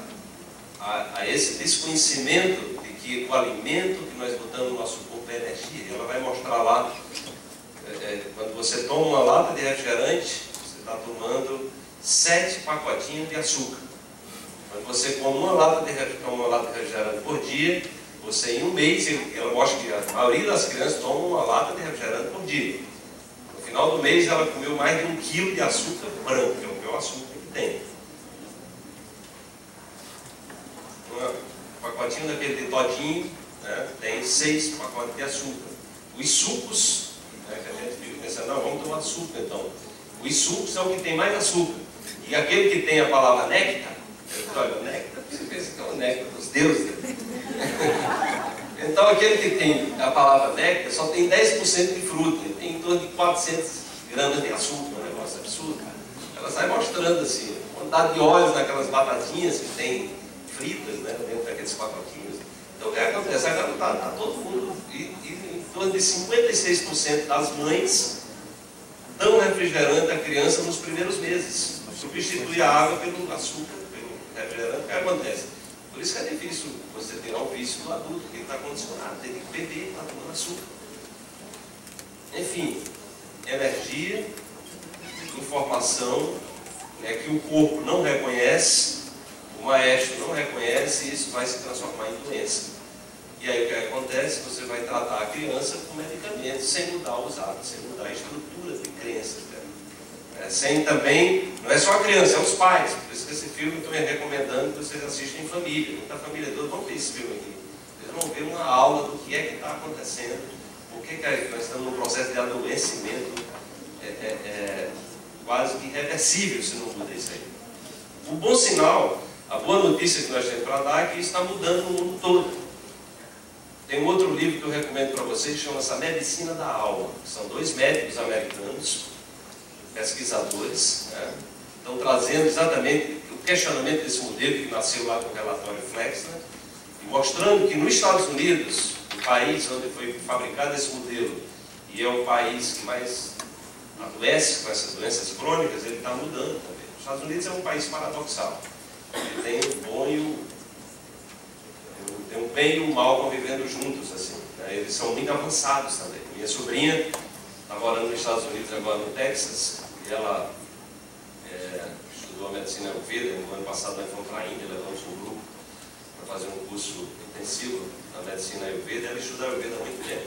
a, a, esse desconhecimento de que o alimento que nós botamos no nosso corpo é energia. Ela vai mostrar lá, é, é quando você toma uma lata de refrigerante, você está tomando sete pacotinhos de açúcar. Quando você come uma lata de, uma lata de refrigerante por dia, você em um mês, eu acho que a maioria das crianças toma uma lata de refrigerante por dia. No final do mês ela comeu mais de um quilo de açúcar branco, que é o pior açúcar que tem. Um pacotinho daquele de todinho né, tem seis pacotes de açúcar. Os sucos, né, que a gente fica pensando, não, vamos tomar açúcar então. Os sucos é o que tem mais açúcar. E aquele que tem a palavra néctar, olha, néctar, você pensa que é o néctar dos deuses. (laughs) então aquele que tem a palavra néctar só tem 10% de fruta, tem em torno de 400 gramas de açúcar, um negócio absurdo. Ela sai mostrando assim, quantidade de óleos naquelas batatinhas que tem fritas né, dentro daqueles pacotinhos. Então o que acontece? Agora está tá todo mundo, e, e em torno de 56% das mães dão refrigerante à criança nos primeiros meses. Substitui a água pelo açúcar, pelo refrigerante. O que acontece? Por isso que é difícil você tirar o vício do adulto, porque ele está condicionado, tem que beber, está tomando açúcar. Enfim, energia, informação né, que o corpo não reconhece, o maestro não reconhece e isso vai se transformar em doença. E aí o que acontece? Você vai tratar a criança com medicamentos sem mudar os hábitos, sem mudar a estrutura de crenças. É, sem também, não é só a criança, é os pais. Por isso que esse filme eu estou recomendando que vocês assistam em família. Muita família toda, vamos ver esse filme aqui. Vocês vão ver uma aula do que é que está acontecendo, por que, que nós estamos num processo de adoecimento é, é, é, quase que irreversível se não muda isso aí. O bom sinal, a boa notícia que nós temos para dar é que isso está mudando no mundo todo. Tem um outro livro que eu recomendo para vocês, chama-se A Medicina da Alma. São dois médicos americanos, pesquisadores, né? estão trazendo exatamente o questionamento desse modelo que nasceu lá com o relatório Flexner, né? e mostrando que nos Estados Unidos, o país onde foi fabricado esse modelo, e é o país que mais adoece com essas doenças crônicas, ele está mudando também. Os Estados Unidos é um país paradoxal. Ele tem o bom e o tem o bem e o mal convivendo juntos, assim. Né? Eles são muito avançados também. Minha sobrinha está morando nos Estados Unidos agora no Texas, ela é, estudou a medicina Ayurveda, no ano passado nós fomos para a Índia, levamos um grupo para fazer um curso intensivo na medicina Ayurveda, ela estuda Ayurveda há muito tempo.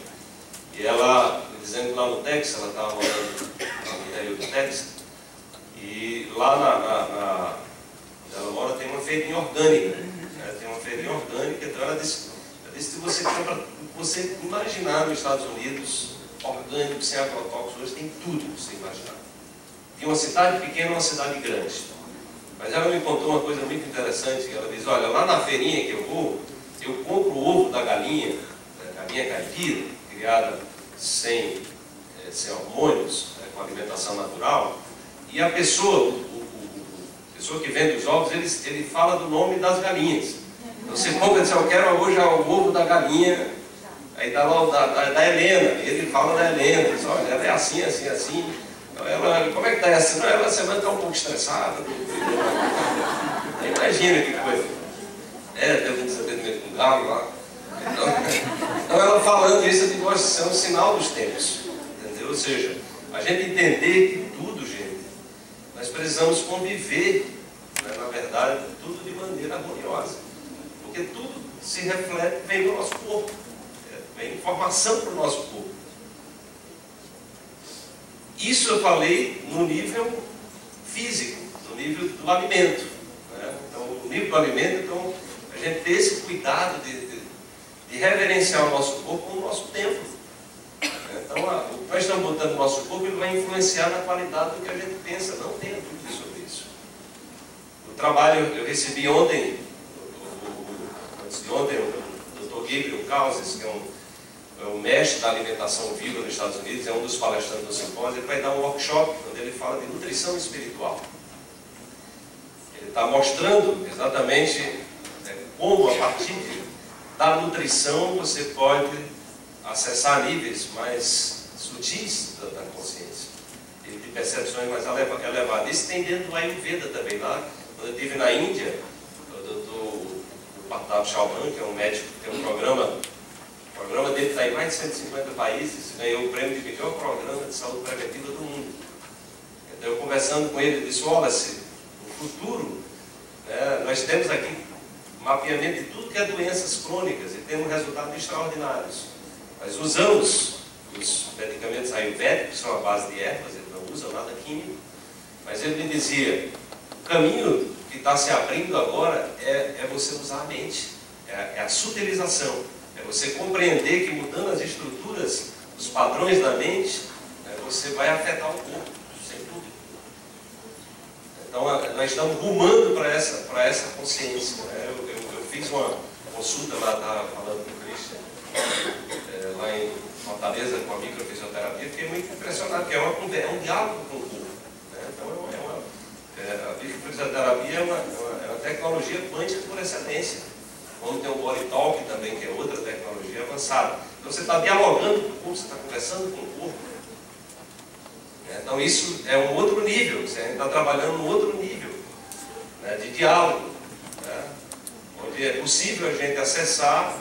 E ela, dizendo que lá no Texas, ela estava morando no interior do Texas, e lá na, na, na, ela mora tem uma feirinha orgânica, tem uma feirinha orgânica, então ela disse, ela disse que você compra, você imaginar nos Estados Unidos, orgânico, sem agrotóxicos, hoje tem tudo que você imaginar. De uma cidade pequena a uma cidade grande. Mas ela me contou uma coisa muito interessante, ela diz, olha, lá na feirinha que eu vou, eu compro o ovo da galinha, da galinha caipira, criada sem, é, sem hormônios, é, com alimentação natural, e a pessoa, a pessoa que vende os ovos, ele, ele fala do nome das galinhas. Você compra e diz, eu quero hoje o ovo da galinha, aí dá lá da, da, da, Helena, ele fala da Helena, diz, olha, ela é assim, assim, assim. Ela, como é que está essa? Ela semana está um pouco estressada. Imagina que coisa. É, teve um desentendimento com o galo lá. Então, então, ela falando isso, eu digo, isso é um sinal dos tempos. Entendeu? Ou seja, a gente entender que tudo, gente, nós precisamos conviver, né, na verdade, tudo de maneira harmoniosa. Porque tudo se reflete, vem do nosso corpo. É, vem informação para o nosso corpo. Isso eu falei no nível físico, no nível do alimento. Né? Então, no nível do alimento, então, a gente ter esse cuidado de, de, de reverenciar o nosso corpo como o nosso templo. Então, a, o que nós estamos botando no nosso corpo, ele vai influenciar na qualidade do que a gente pensa. Não tenha dúvida sobre isso. O trabalho, eu recebi ontem, antes de ontem, o Dr. Gabriel Causes, que é um, é um mestre da alimentação viva nos Estados Unidos, é um dos palestrantes do simpósio, ele vai dar um workshop onde ele fala de nutrição espiritual. Ele está mostrando exatamente né, como, a partir da nutrição, você pode acessar níveis mais sutis da, da consciência e de percepções mais elevadas. Isso tem dentro do Ayurveda também. Lá, quando eu estive na Índia, o Patav Chauhan, que é um médico, tem um programa, o programa dele está em mais de 150 países, ganhou o prêmio de melhor programa de saúde preventiva do mundo. Então, eu conversando com ele, disse, olha, se futuro, né, nós temos aqui mapeamento de tudo que é doenças crônicas e temos resultados extraordinários. Nós usamos os medicamentos ayurvédicos, são a base de ervas, ele não usa nada químico, mas ele me dizia, o caminho que está se abrindo agora é, é você usar a mente, é, é a sutilização, você compreender que mudando as estruturas, os padrões da mente, né, você vai afetar o corpo, sem dúvida. Então, nós estamos rumando para essa, essa consciência. Né? Eu, eu, eu, fiz uma consulta lá, estava falando com o Christian, é, lá em Fortaleza, com a microfisioterapia, fiquei muito impressionado, porque é, uma, é um diálogo com o corpo. Né? Então, é uma, é, a microfisioterapia é uma, é uma tecnologia quântica por excelência. Como tem o Body Talk também, que é outra tecnologia avançada. Então você está dialogando com o corpo, você está conversando com o corpo. Então isso é um outro nível, você está trabalhando num outro nível né, de diálogo, né, onde é possível a gente acessar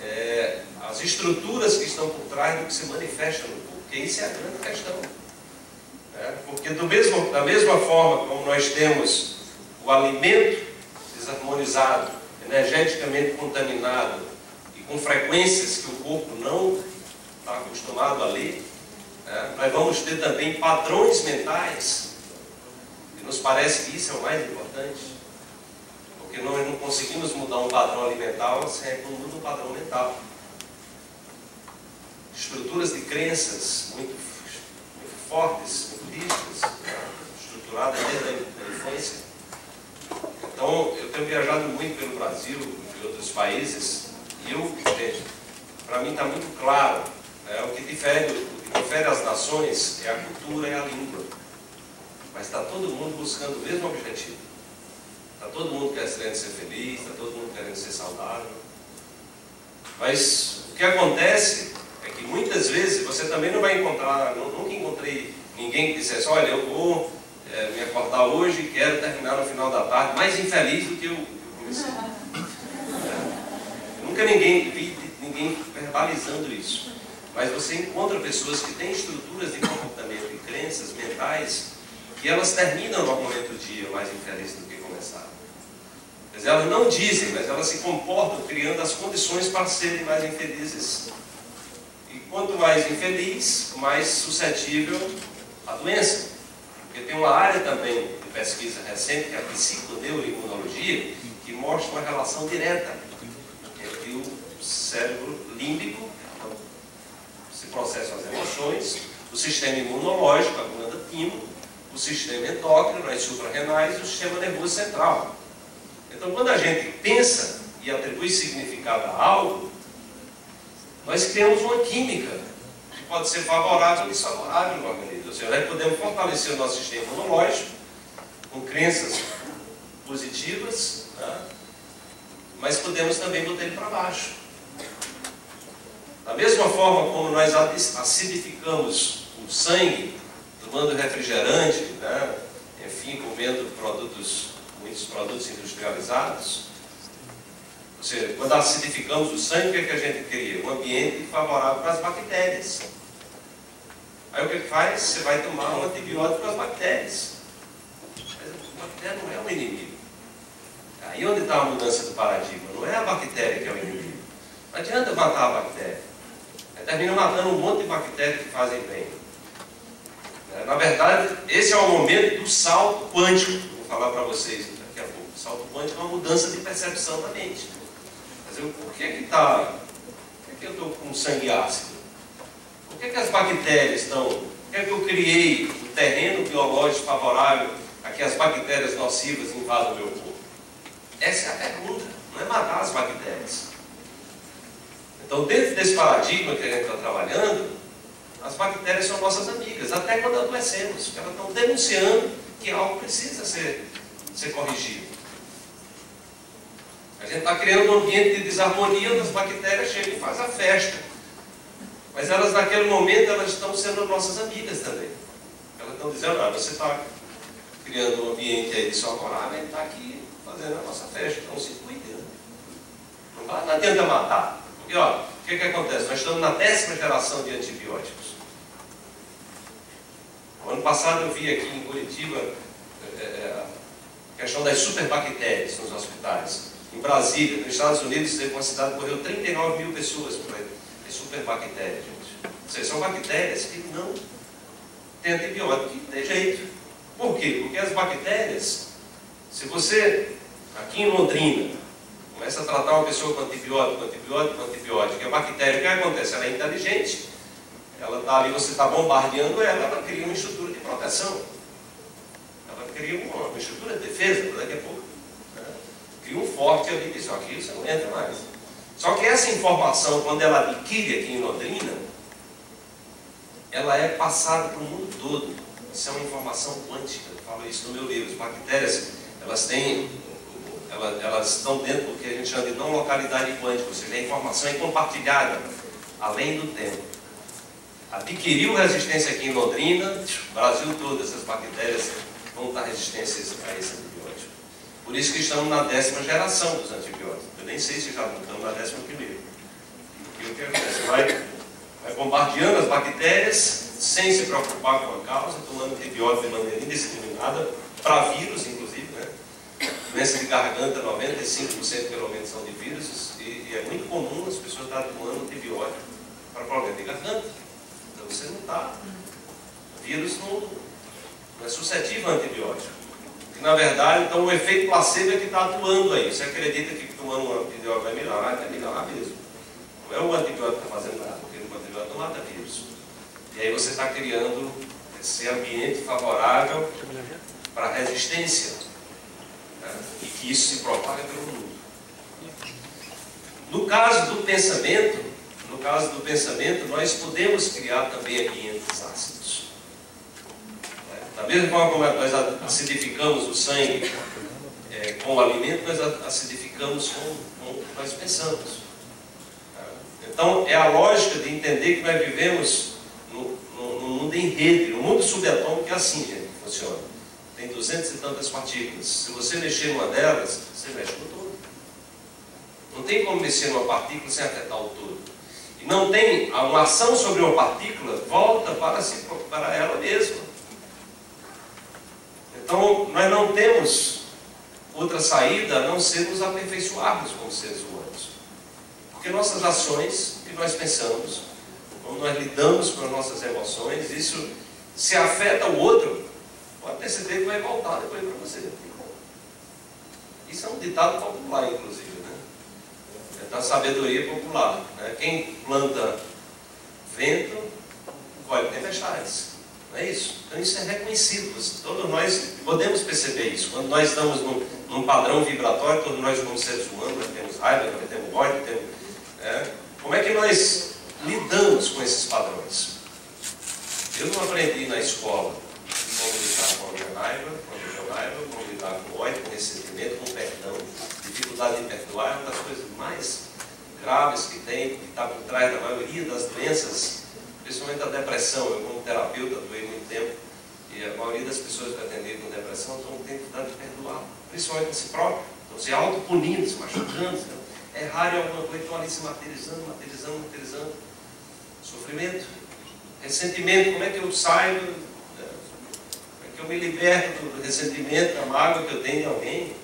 é, as estruturas que estão por trás do que se manifesta no corpo, porque isso é a grande questão. Né, porque mesmo, da mesma forma como nós temos o alimento desarmonizado, energeticamente contaminado e com frequências que o corpo não está acostumado a ler, né? nós vamos ter também padrões mentais, e nos parece que isso é o mais importante, porque nós não conseguimos mudar um padrão alimentar sem que não muda um padrão mental. Estruturas de crenças muito, muito fortes, muito rígidas, né? estruturadas desde a infância. Então, eu tenho viajado muito pelo Brasil e outros países, e eu, para mim está muito claro né, o que difere confere às nações é a cultura e a língua. Mas está todo mundo buscando o mesmo objetivo. Está todo mundo querendo ser feliz, está todo mundo querendo ser saudável. Mas o que acontece é que muitas vezes você também não vai encontrar, nunca encontrei ninguém que dissesse, olha, eu vou é, me acordar hoje e quero terminar no final da tarde mais infeliz do que eu, eu comecei. É. Nunca ninguém vi ninguém verbalizando isso. Mas você encontra pessoas que têm estruturas de comportamento e crenças mentais que elas terminam normalmente o dia mais infelizes do que começaram. Mas elas não dizem, mas elas se comportam criando as condições para serem mais infelizes. E quanto mais infeliz, mais suscetível à doença. Porque tem uma área também de pesquisa recente, que é a psiconeuroimunologia, que mostra uma relação direta entre o cérebro límbico se processam as emoções, o sistema imunológico, a glândula timo, o sistema endócrino, as suprarrenais e o sistema nervoso central. Então, quando a gente pensa e atribui significado a algo, nós criamos uma química pode ser favorável ou desfavorável no organismo. Ou seja, nós podemos fortalecer o nosso sistema imunológico com crenças positivas, né? mas podemos também botar ele para baixo. Da mesma forma como nós acidificamos o sangue, tomando refrigerante, né? enfim, comendo produtos, muitos produtos industrializados, ou seja, quando acidificamos o sangue, o que, é que a gente cria? Um ambiente favorável para as bactérias. Aí o que, que faz? Você vai tomar um antibiótico para as bactérias. Mas a bactéria não é o inimigo. Aí onde está a mudança do paradigma? Não é a bactéria que é o inimigo. Não adianta matar a bactéria termina matando um monte de bactérias que fazem bem. É, na verdade, esse é o momento do salto quântico. Vou falar para vocês daqui a pouco. O salto quântico é uma mudança de percepção da mente. Por que que está... Por que, que eu estou com sangue ácido? Por que, que as bactérias estão... Por que, que eu criei um terreno biológico favorável a que as bactérias nocivas invadam o meu corpo? Essa é a pergunta. Não é matar as bactérias. Então, dentro desse paradigma que a gente está trabalhando, as bactérias são nossas amigas, até quando adoecemos, elas estão denunciando que algo precisa ser, ser corrigido. A gente está criando um ambiente de desarmonia onde as bactérias chegam e fazem a festa. Mas elas, naquele momento, elas estão sendo nossas amigas também. Elas estão dizendo, ah, você está criando um ambiente aí de sua coragem, está aqui fazendo a nossa festa, então se cuide. Não, não adianta matar. E ó, o que, que acontece? Nós estamos na décima geração de antibióticos. O ano passado eu vi aqui em Curitiba é, A questão das superbactérias nos hospitais. Em Brasília, nos Estados Unidos, teve uma cidade que morreu 39 mil pessoas por aí. É superbactérias, gente. Seja, são bactérias que não têm antibiótico de jeito. Por quê? Porque as bactérias, se você, aqui em Londrina, começa a tratar uma pessoa com antibiótico, antibiótico, antibiótico, e a bactéria, o que acontece? Ela é inteligente, ela está ali, você está bombardeando ela, ela cria uma estrutura de proteção. Ela cria uma, uma estrutura de defesa, daqui a pouco. Né? Cria um forte ali e diz, aqui você não entra mais. Só que essa informação, quando ela adquire aqui em Londrina, ela é passada para o mundo todo. Isso é uma informação quântica, eu falo isso no meu livro. As bactérias, elas têm, elas, elas estão dentro do que a gente chama de não localidade quântica, ou seja, a informação é compartilhada, além do tempo. Adquiriu resistência aqui em Londrina, Brasil todo, essas bactérias vão dar resistência a esse antibiótico. Por isso que estamos na décima geração dos antibióticos. Nem sei se já estamos na décima primeira. E o que acontece? Vai, vai bombardeando as bactérias sem se preocupar com a causa, tomando antibiótico de maneira indiscriminada, para vírus, inclusive, né? Doença de garganta, 95% pelo menos são de vírus, e, e, é muito comum as pessoas estarem tomando antibiótico para problema de garganta. Então você não está. Vírus não, não é suscetível a antibiótico. Na verdade, então o efeito placebo é que está atuando aí. Você acredita que tomando um antibiótico vai melhorar? Vai melhorar mesmo. Não é o antibiótico que está fazendo nada, porque o antibiótico não mata vírus. E aí você está criando esse ambiente favorável para a resistência. Né? E que isso se propaga pelo mundo. No caso do pensamento, no caso do pensamento, nós podemos criar também ambientes ácidos. Da mesma forma como nós acidificamos o sangue é, com o alimento, nós acidificamos com, com o que nós pensamos. Então, é a lógica de entender que nós vivemos no, no, no mundo em rede, no mundo subatômico é assim, gente, funciona. Tem duzentas e tantas partículas. Se você mexer numa delas, você mexe no todo. Não tem como mexer numa partícula sem afetar o todo. E não tem uma ação sobre uma partícula, volta para, si, para ela mesma. Então, nós não temos outra saída a não ser nos aperfeiçoarmos como seres humanos. Porque nossas ações, que nós pensamos, como nós lidamos com as nossas emoções, isso se afeta o outro, pode ter certeza que vai voltar depois para você. Isso é um ditado popular, inclusive, né? É da sabedoria popular. Né? Quem planta vento, colhe tempestades. Não é isso? Então isso é reconhecido. Todos nós podemos perceber isso. Quando nós estamos num, num padrão vibratório, todos nós como seres humanos, nós temos raiva, temos ódio, temos, é, como é que nós lidamos com esses padrões? Eu não aprendi na escola como lidar com a minha raiva, com a minha raiva, como lidar com ódio, com ressentimento, com perdão. Dificuldade de perdoar é uma das coisas mais graves que tem, que está por trás da maioria das doenças principalmente a depressão. Eu, como terapeuta, doei muito tempo e a maioria das pessoas que atendem com depressão estão de perdoar, principalmente a si próprio. Estão se autopunindo, se machucando, se errarem alguma coisa, estão ali se martirizando, martirizando, martirizando. Sofrimento, ressentimento, como é que eu saio, como é que eu me liberto do ressentimento, da mágoa que eu tenho de alguém?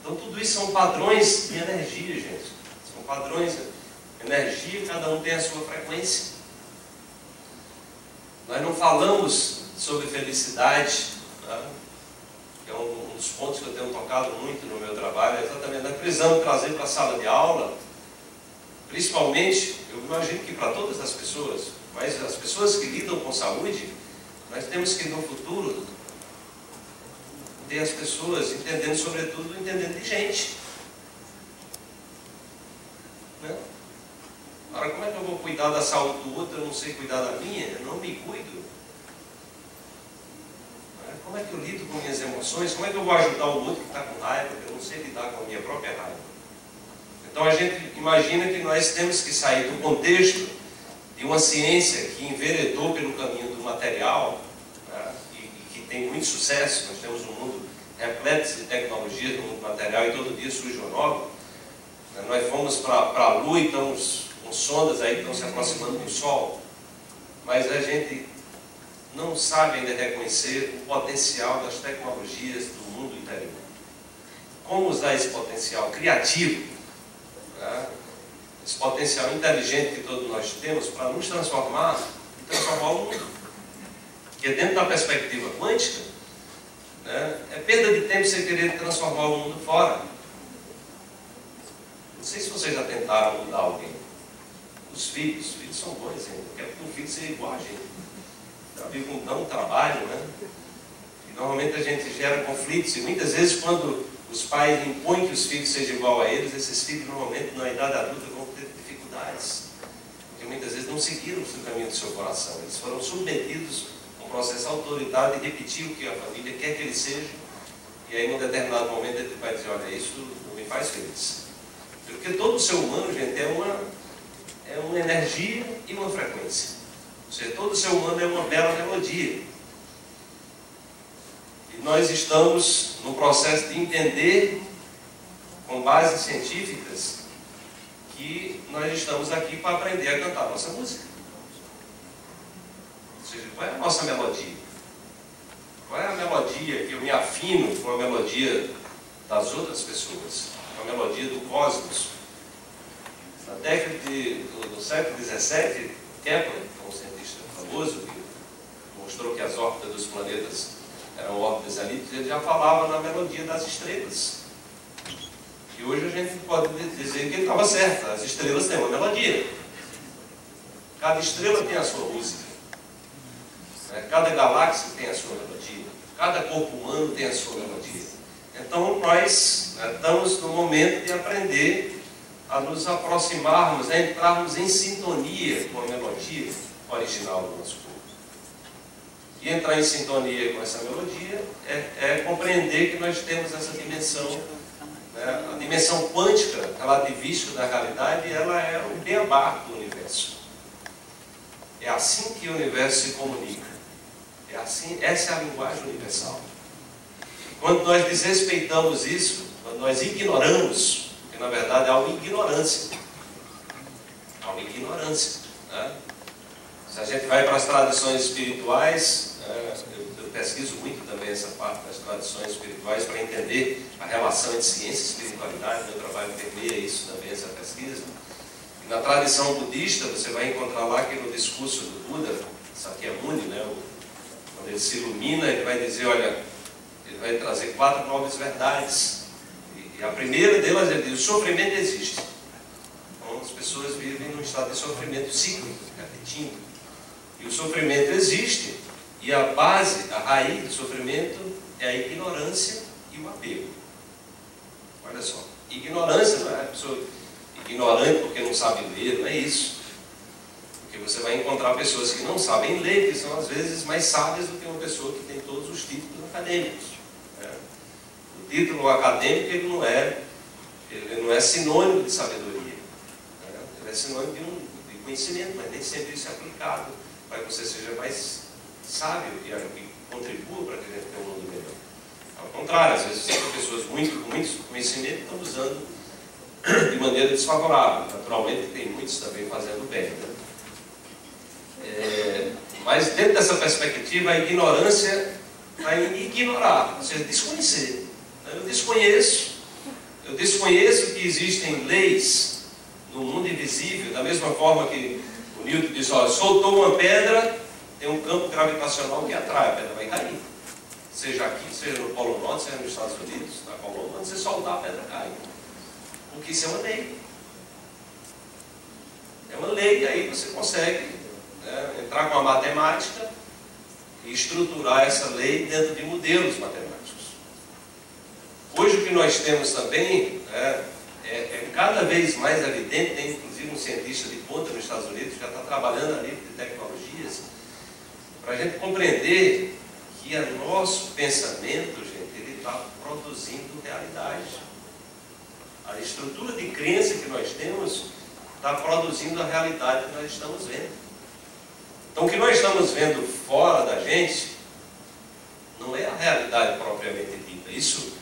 Então, tudo isso são padrões de energia, gente. São padrões de energia, cada um tem a sua frequência. Nós não falamos sobre felicidade, né? é um, dos pontos que eu tenho tocado muito no meu trabalho, é exatamente nós precisamos trazer para a sala de aula, principalmente, eu imagino que para todas as pessoas, mas as pessoas que lidam com saúde, nós temos que no futuro ter as pessoas entendendo, sobretudo, entendendo de gente. Né? Agora, como é que eu vou cuidar da saúde do outro, eu não sei cuidar da minha, eu não me cuido? Como é que eu lido com minhas emoções? Como é que eu vou ajudar o outro que está com raiva, eu não sei lidar com a minha própria raiva? Então a gente imagina que nós temos que sair do contexto de uma ciência que enveredou pelo caminho do material né, e, que tem muito sucesso. Nós temos um mundo repleto de tecnologias no mundo material e todo dia surge uma nova. Né, nós fomos para a Lua e estamos com sondas aí que estão se aproximando do Sol. Mas a gente não sabe ainda reconhecer o potencial das tecnologias, do mundo interior. Como usar esse potencial criativo, né? esse potencial inteligente que todos nós temos para nos transformar e transformar o mundo. Porque dentro da perspectiva quântica, né, é perda de tempo você querer transformar o mundo fora. Não sei se vocês já tentaram mudar alguém. Os filhos, os filhos são bons ainda. Quer que um filho seja igual a gente. Viu como dá um trabalho, né? E normalmente a gente gera conflitos e muitas vezes quando os pais impõem que os filhos sejam igual a eles, esses filhos normalmente na idade adulta vão ter dificuldades. Porque muitas vezes não seguiram o caminho do seu coração. Eles foram submetidos a um processo de autoridade e repetir o que a família quer que eles sejam. E aí, num determinado momento, ele vai dizer: Olha, isso não me faz feliz. Porque todo ser humano, gente, é uma, é uma energia e uma frequência. Ou seja, todo ser humano é uma bela melodia. E nós estamos no processo de entender, com bases científicas, que nós estamos aqui para aprender a cantar a nossa música. Ou seja, qual é a nossa melodia? Qual é a melodia que eu me afino com a melodia das outras pessoas? Com a melodia do cosmos? Na década de, do, do século XVII, Kepler, um cientista famoso, que mostrou que as órbitas dos planetas eram órbitas elípticas, ele já falava na melodia das estrelas. E hoje a gente pode dizer que ele estava certo, as estrelas têm uma melodia. Cada estrela tem a sua música. Né? Cada galáxia tem a sua melodia. Cada corpo humano tem a sua melodia. Então nós estamos no momento de aprender a nos aproximarmos, a entrarmos em sintonia com a melodia original do nosso corpo. E entrar em sintonia com essa melodia é, é compreender que nós temos essa dimensão, né, a dimensão quântica, relativística da realidade, ela é o beabá do universo. É assim que o universo se comunica. É assim, essa é a linguagem universal. Quando nós desrespeitamos isso, quando nós ignoramos, na verdade há uma ignorância. Há uma ignorância. Né? Se a gente vai para as tradições espirituais, né, eu, pesquiso muito também essa parte das tradições espirituais para entender a relação entre ciência e espiritualidade. Meu trabalho permeia isso também, essa pesquisa. E na tradição budista, você vai encontrar lá que no discurso do Buda, Sakyamuni, né, quando ele se ilumina, ele vai dizer: olha, ele vai trazer quatro novas verdades. E, a primeira delas, ele diz: o sofrimento existe. Então, as pessoas vivem num estado de sofrimento cíclico, repetindo. E o sofrimento existe, e a base, a raiz do sofrimento é a ignorância e o apego. Olha só, ignorância não é a pessoa ignorante porque não sabe ler, não é isso. Porque você vai encontrar pessoas que não sabem ler, que são às vezes mais sábias do que uma pessoa que tem todos os títulos acadêmicos. Título acadêmico ele não é, ele não é sinônimo de sabedoria. Né? Ele é sinônimo de, um, de conhecimento, mas nem sempre isso é aplicado para que você seja mais sábio e, contribua para que a gente tenha um mundo melhor. Ao contrário, às vezes pessoas muito, com muito conhecimento estão usando de maneira desfavorável. Naturalmente, tem muitos também fazendo bem. Né? É, mas dentro dessa perspectiva, a ignorância vai ignorar, ou seja, desconhecer. Eu desconheço, eu desconheço que existem leis no mundo invisível, da mesma forma que o Newton diz, olha, soltou uma pedra, tem um campo gravitacional que atrai, a pedra vai cair. Seja aqui, seja no Polo Norte, seja nos Estados Unidos, na Colômbia, você soltar a pedra cai. Porque isso é uma lei. É uma lei, aí você consegue né, entrar com a matemática e estruturar essa lei dentro de modelos matemáticos. Hoje o que nós temos também é, é, é cada vez mais evidente, tem inclusive um cientista de ponta nos Estados Unidos que já está trabalhando ali de tecnologias, para a gente compreender que o nosso pensamento, gente, ele está produzindo realidade. A estrutura de crença que nós temos está produzindo a realidade que nós estamos vendo. Então, o que nós estamos vendo fora da gente não é a realidade propriamente dita. Isso,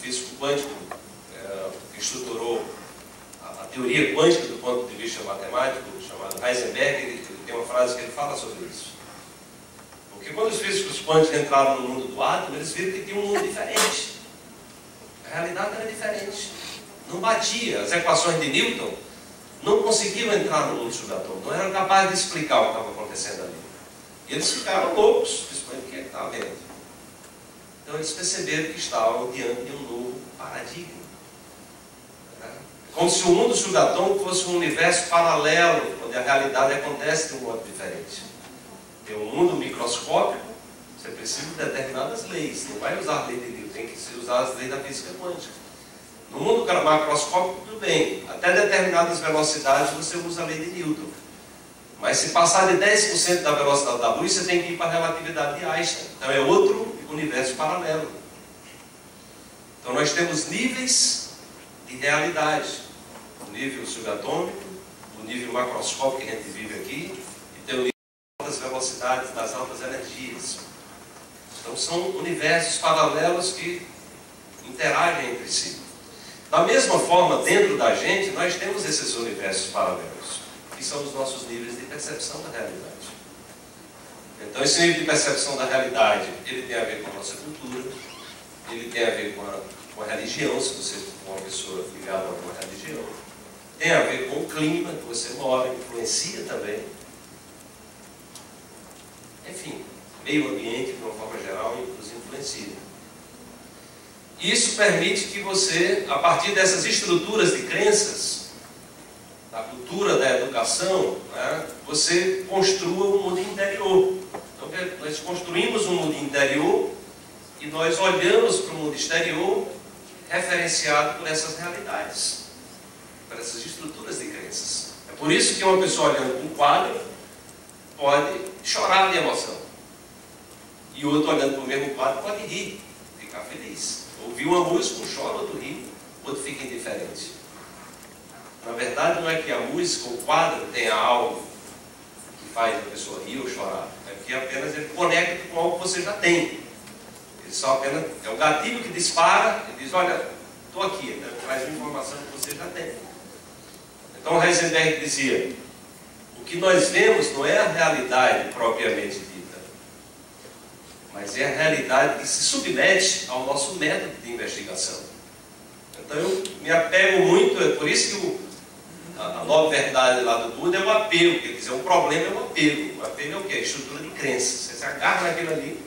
físico quântico é, que estruturou a, a, teoria quântica do ponto de vista matemático, chamado Heisenberg, ele, ele tem uma frase que ele fala sobre isso. Porque quando os físicos quânticos entraram no mundo do átomo, eles viram que tinha um mundo diferente. realidade era diferente. Não batia. As equações de Newton não conseguiam entrar no mundo subatômico, não eram capazes de explicar o que estava acontecendo ali. E eles ficaram loucos, principalmente o que é estava vendo. Então eles perceberam que estavam diante de um novo paradigma. Como se o mundo subatômico fosse um universo paralelo, onde a realidade acontece de um modo diferente. Tem um mundo microscópico, você precisa de determinadas leis. Não vai usar a lei de Newton, tem que usar as leis da física quântica. No mundo macroscópico, tudo bem. Até determinadas velocidades você usa a lei de Newton. Mas se passar de 10% da velocidade da luz, você tem que ir para a relatividade de Einstein. Então é outro universo paralelo. Então nós temos níveis de realidade. O nível subatômico, o nível macroscópico que a gente vive aqui, e tem o nível das velocidades, das altas energias. Então são universos paralelos que interagem entre si. Da mesma forma, dentro da gente, nós temos esses universos paralelos, que são os nossos níveis de percepção da realidade. Então, esse nível de percepção da realidade, ele tem a ver com a nossa cultura, ele tem a ver com a, com a religião, se você for uma pessoa ligada a uma religião, tem a ver com o clima que você mora, influencia também. Enfim, meio ambiente, de uma forma geral, nos influencia. Isso permite que você, a partir dessas estruturas de crenças, da cultura da educação, né, você construa um mundo interior. Então, nós construímos um mundo interior e nós olhamos para o mundo exterior referenciado por essas realidades, por essas estruturas de crenças. É por isso que uma pessoa olhando para um quadro pode chorar de emoção. E outro olhando para o mesmo quadro pode rir, ficar feliz. Ouvir uma música, um chora, outro ri, outro fica indiferente. Na verdade, não é que a música, o quadro, tenha algo que faz a pessoa rir ou chorar. Que apenas ele conecta com algo que você já tem. Ele só apenas, é o gatilho que dispara e diz, olha, estou aqui, então, traz uma informação que você já tem. Então Heisenberg dizia, o que nós vemos não é a realidade propriamente mas é a realidade que se submete ao nosso método de investigação. Então eu me apego muito, é por isso que o, a, a, nova verdade lá do Buda é o apego, quer dizer, o problema é o apego. O apego é o quê? A estrutura de crença. Você se agarra naquilo ali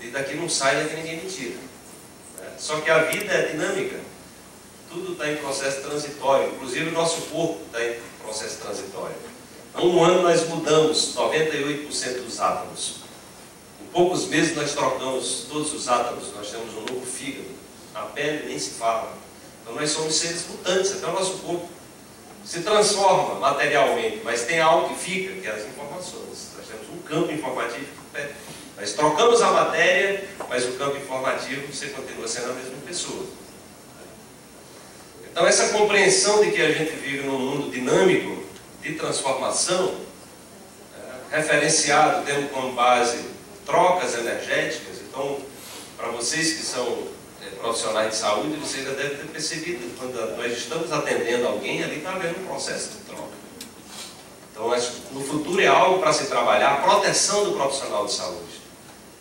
e daqui não sai daqui ninguém mentira. É, só que a vida é dinâmica. Tudo está em processo transitório, inclusive o nosso corpo está em processo transitório. Há um ano nós mudamos 98% dos átomos poucos meses nós trocamos todos os átomos, nós temos um novo fígado, a pele nem se fala. Então nós somos seres mutantes, até o nosso corpo se transforma materialmente, mas tem algo que fica, que é as informações. Nós temos um campo informativo que nós trocamos a matéria, mas o campo informativo você continua sendo a mesma pessoa. Então essa compreensão de que a gente vive num mundo dinâmico de transformação, é, referenciado tendo como base trocas energéticas. Então, para vocês que são profissionais de saúde, vocês já devem ter percebido, quando nós estamos atendendo alguém, ali está havendo um processo de troca. Então, no futuro é algo para se trabalhar, a proteção do profissional de saúde.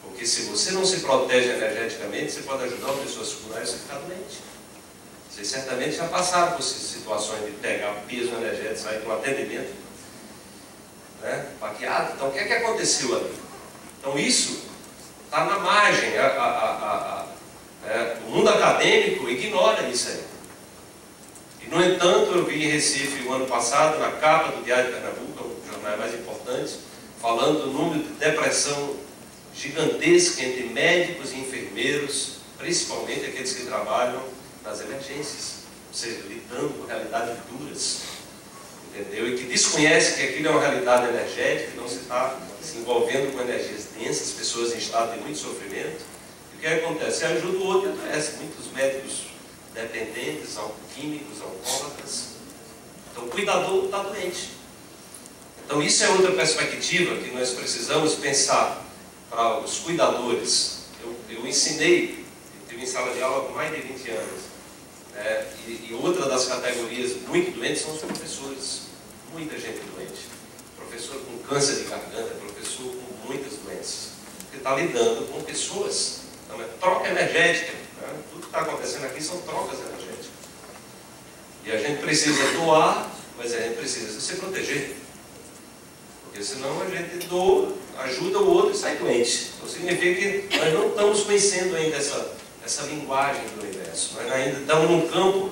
Porque se você não se protege energeticamente, você pode ajudar uma pessoa a se curar e você ficar doente. Vocês certamente já passaram por situações de pegar peso energético, sair um atendimento né, baqueado. Então, o que é que aconteceu ali? Então isso está na margem. A, a, a, é, o mundo acadêmico ignora isso aí. E, no entanto, eu vi em Recife o ano passado, na capa do Diário de Pernambuco, um dos jornais mais importantes, falando do número de depressão gigantesca entre médicos e enfermeiros, principalmente aqueles que trabalham nas emergências, ou seja, lidando com realidades duras, entendeu? E que desconhece que aquilo é uma realidade energética, não se está se envolvendo com energias densas, pessoas em estado de muito sofrimento. O que acontece? Você ajuda o outro e adoece. Muitos médicos dependentes, químicos, alcoólatras. Então o cuidador está doente. Então isso é outra perspectiva que nós precisamos pensar para os cuidadores. Eu, eu ensinei, eu em sala de aula por mais de 20 anos. Né? E, e outra das categorias muito doentes são os professores. Muita gente doente professor com câncer de garganta, professor com muitas doenças. Porque está lidando com pessoas. É troca energética. Né? Tudo está acontecendo aqui são trocas energéticas. E a gente precisa doar, mas a gente precisa se proteger. Porque senão a gente doa, ajuda o outro e sai doente. Então significa que nós não estamos conhecendo ainda essa, essa linguagem do universo. Nós ainda estamos num campo,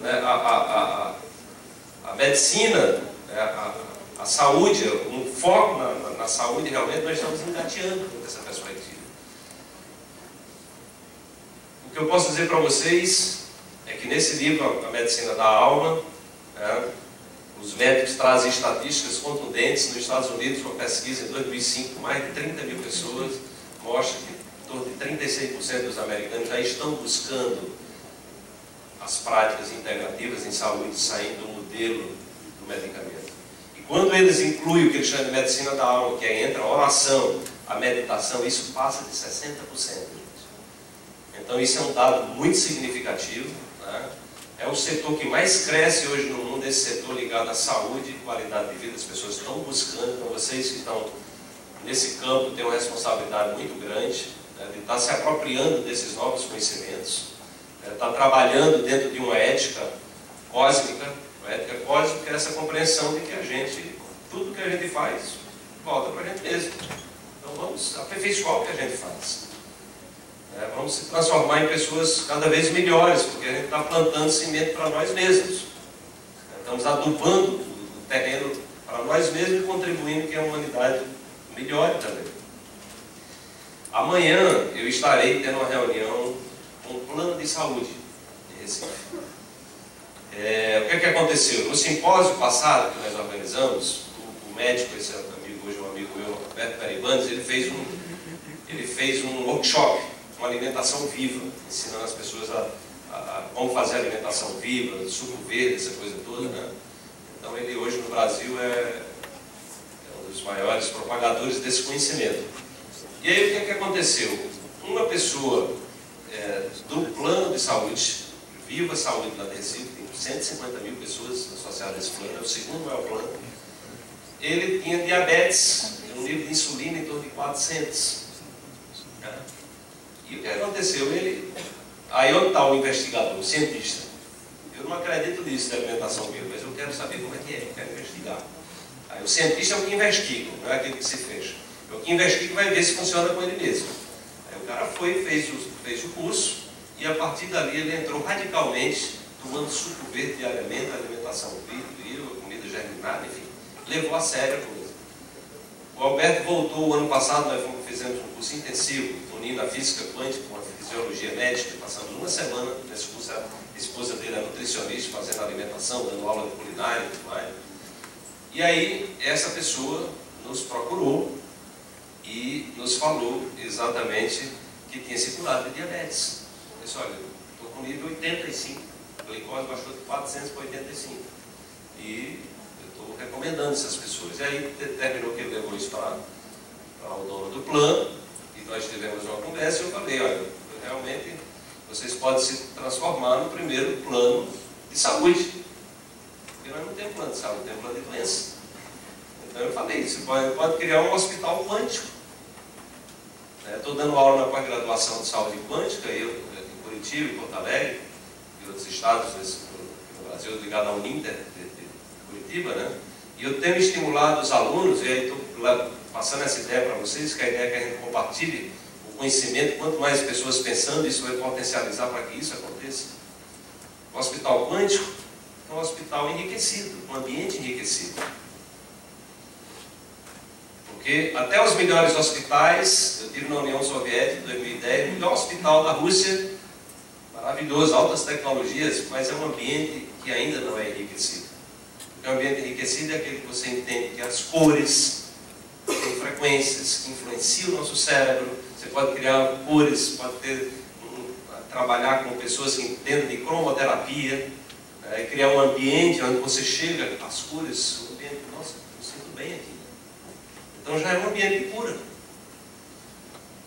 né, a, a, a, a medicina, né, a, a saúde, um foco na, na, na, saúde, realmente nós estamos engateando essa perspectiva. O que eu posso dizer para vocês é que nesse livro, A Medicina da Alma, né, os médicos trazem estatísticas contundentes nos Estados Unidos, uma pesquisa em 2005, mais de 30 mil pessoas, mostra que em torno de 36% dos americanos já estão buscando as práticas integrativas em saúde, saindo do modelo do medicamento. E quando eles incluem o que eles chamam de medicina da alma, que é a oração, a meditação, isso passa de 60%. Então isso é um dado muito significativo. Né? É o setor que mais cresce hoje no mundo, esse setor ligado à saúde e qualidade de vida. As pessoas estão buscando, então vocês que estão nesse campo têm uma responsabilidade muito grande né, de estar se apropriando desses novos conhecimentos, né, estar trabalhando dentro de uma ética cósmica, uma ética cósmica é essa compreensão de que a gente, tudo que a gente faz, volta para a gente mesmo. Então vamos aperfeiçoar o que a gente faz. É, vamos se transformar em pessoas cada vez melhores, porque a gente está plantando cimento para nós mesmos. Estamos adubando o terreno para nós mesmos e contribuindo que a humanidade melhore também. Amanhã eu estarei tendo uma reunião com o plano de saúde de Recife. É, o que, é que aconteceu? No simpósio passado que nós organizamos, o, o médico, esse amigo, hoje um amigo meu, Roberto Peribanes, ele fez um, ele fez um workshop uma alimentação viva, ensinando as pessoas a, a, a como fazer alimentação viva, suco verde, essa coisa toda. Né? Então ele hoje no Brasil é, é, um dos maiores propagadores desse conhecimento. E aí o que, é que aconteceu? Uma pessoa é, do plano de saúde, Viva Saúde lá de Recife, tem 150 mil pessoas associadas a esse plano, é o segundo maior plano. Ele tinha diabetes, um nível de insulina em torno de 400. E o que aconteceu? Ele, aí onde está o investigador, o cientista? Eu não acredito nisso da alimentação viva, mas eu quero saber como é que é, eu quero investigar. Aí o cientista é o que investiga, não é aquele que se fecha. É o que investiga e vai ver se funciona com ele mesmo. Aí o cara foi, fez o, fez o curso, e a partir dali ele entrou radicalmente, tomando suco verde diariamente, alimentação viva, comida germinada, enfim. Levou a sério a coisa. O Alberto voltou o ano passado, nós fizemos um curso intensivo unindo a física quântica com a fisiologia médica, passamos uma semana nesse curso, a esposa dele é nutricionista, fazendo alimentação, dando aula de culinária e tudo mais. E aí, essa pessoa nos procurou e nos falou exatamente que tinha se curado de diabetes. Eu disse, olha, estou com nível 85, a glicose baixou de 400 para 85. E eu estou recomendando essas pessoas. E aí, determinou que ele levou isso para o dono do plano, nós tivemos uma conversa e eu falei, olha, realmente vocês podem se transformar no primeiro plano de saúde. Porque nós não temos plano de saúde, temos plano de doença. Então eu falei, você pode, pode criar um hospital quântico. Estou dando aula na pós-graduação de saúde quântica, eu, em Curitiba, em Porto Alegre, e outros estados nesse, no Brasil, ligado ao Uninter de, de Curitiba, né? E eu tenho estimulado os alunos, e aí estou passando essa ideia para vocês, que a ideia é que a gente compartilhe o conhecimento, quanto mais pessoas pensando, isso vai potencializar para que isso aconteça. O hospital quântico é um hospital enriquecido, um ambiente enriquecido. Porque até os melhores hospitais, eu tive na União Soviética em 2010, o melhor hospital da Rússia, maravilhoso, altas tecnologias, mas é um ambiente que ainda não é enriquecido. Porque o ambiente enriquecido é aquele que você entende que as cores, tem frequências que influenciam o nosso cérebro. Você pode criar cores, pode ter, um, trabalhar com pessoas que entendem de cromoterapia, né, criar um ambiente onde você chega, as cores, um ambiente, nossa, eu sinto bem aqui. Então já é um ambiente de cura.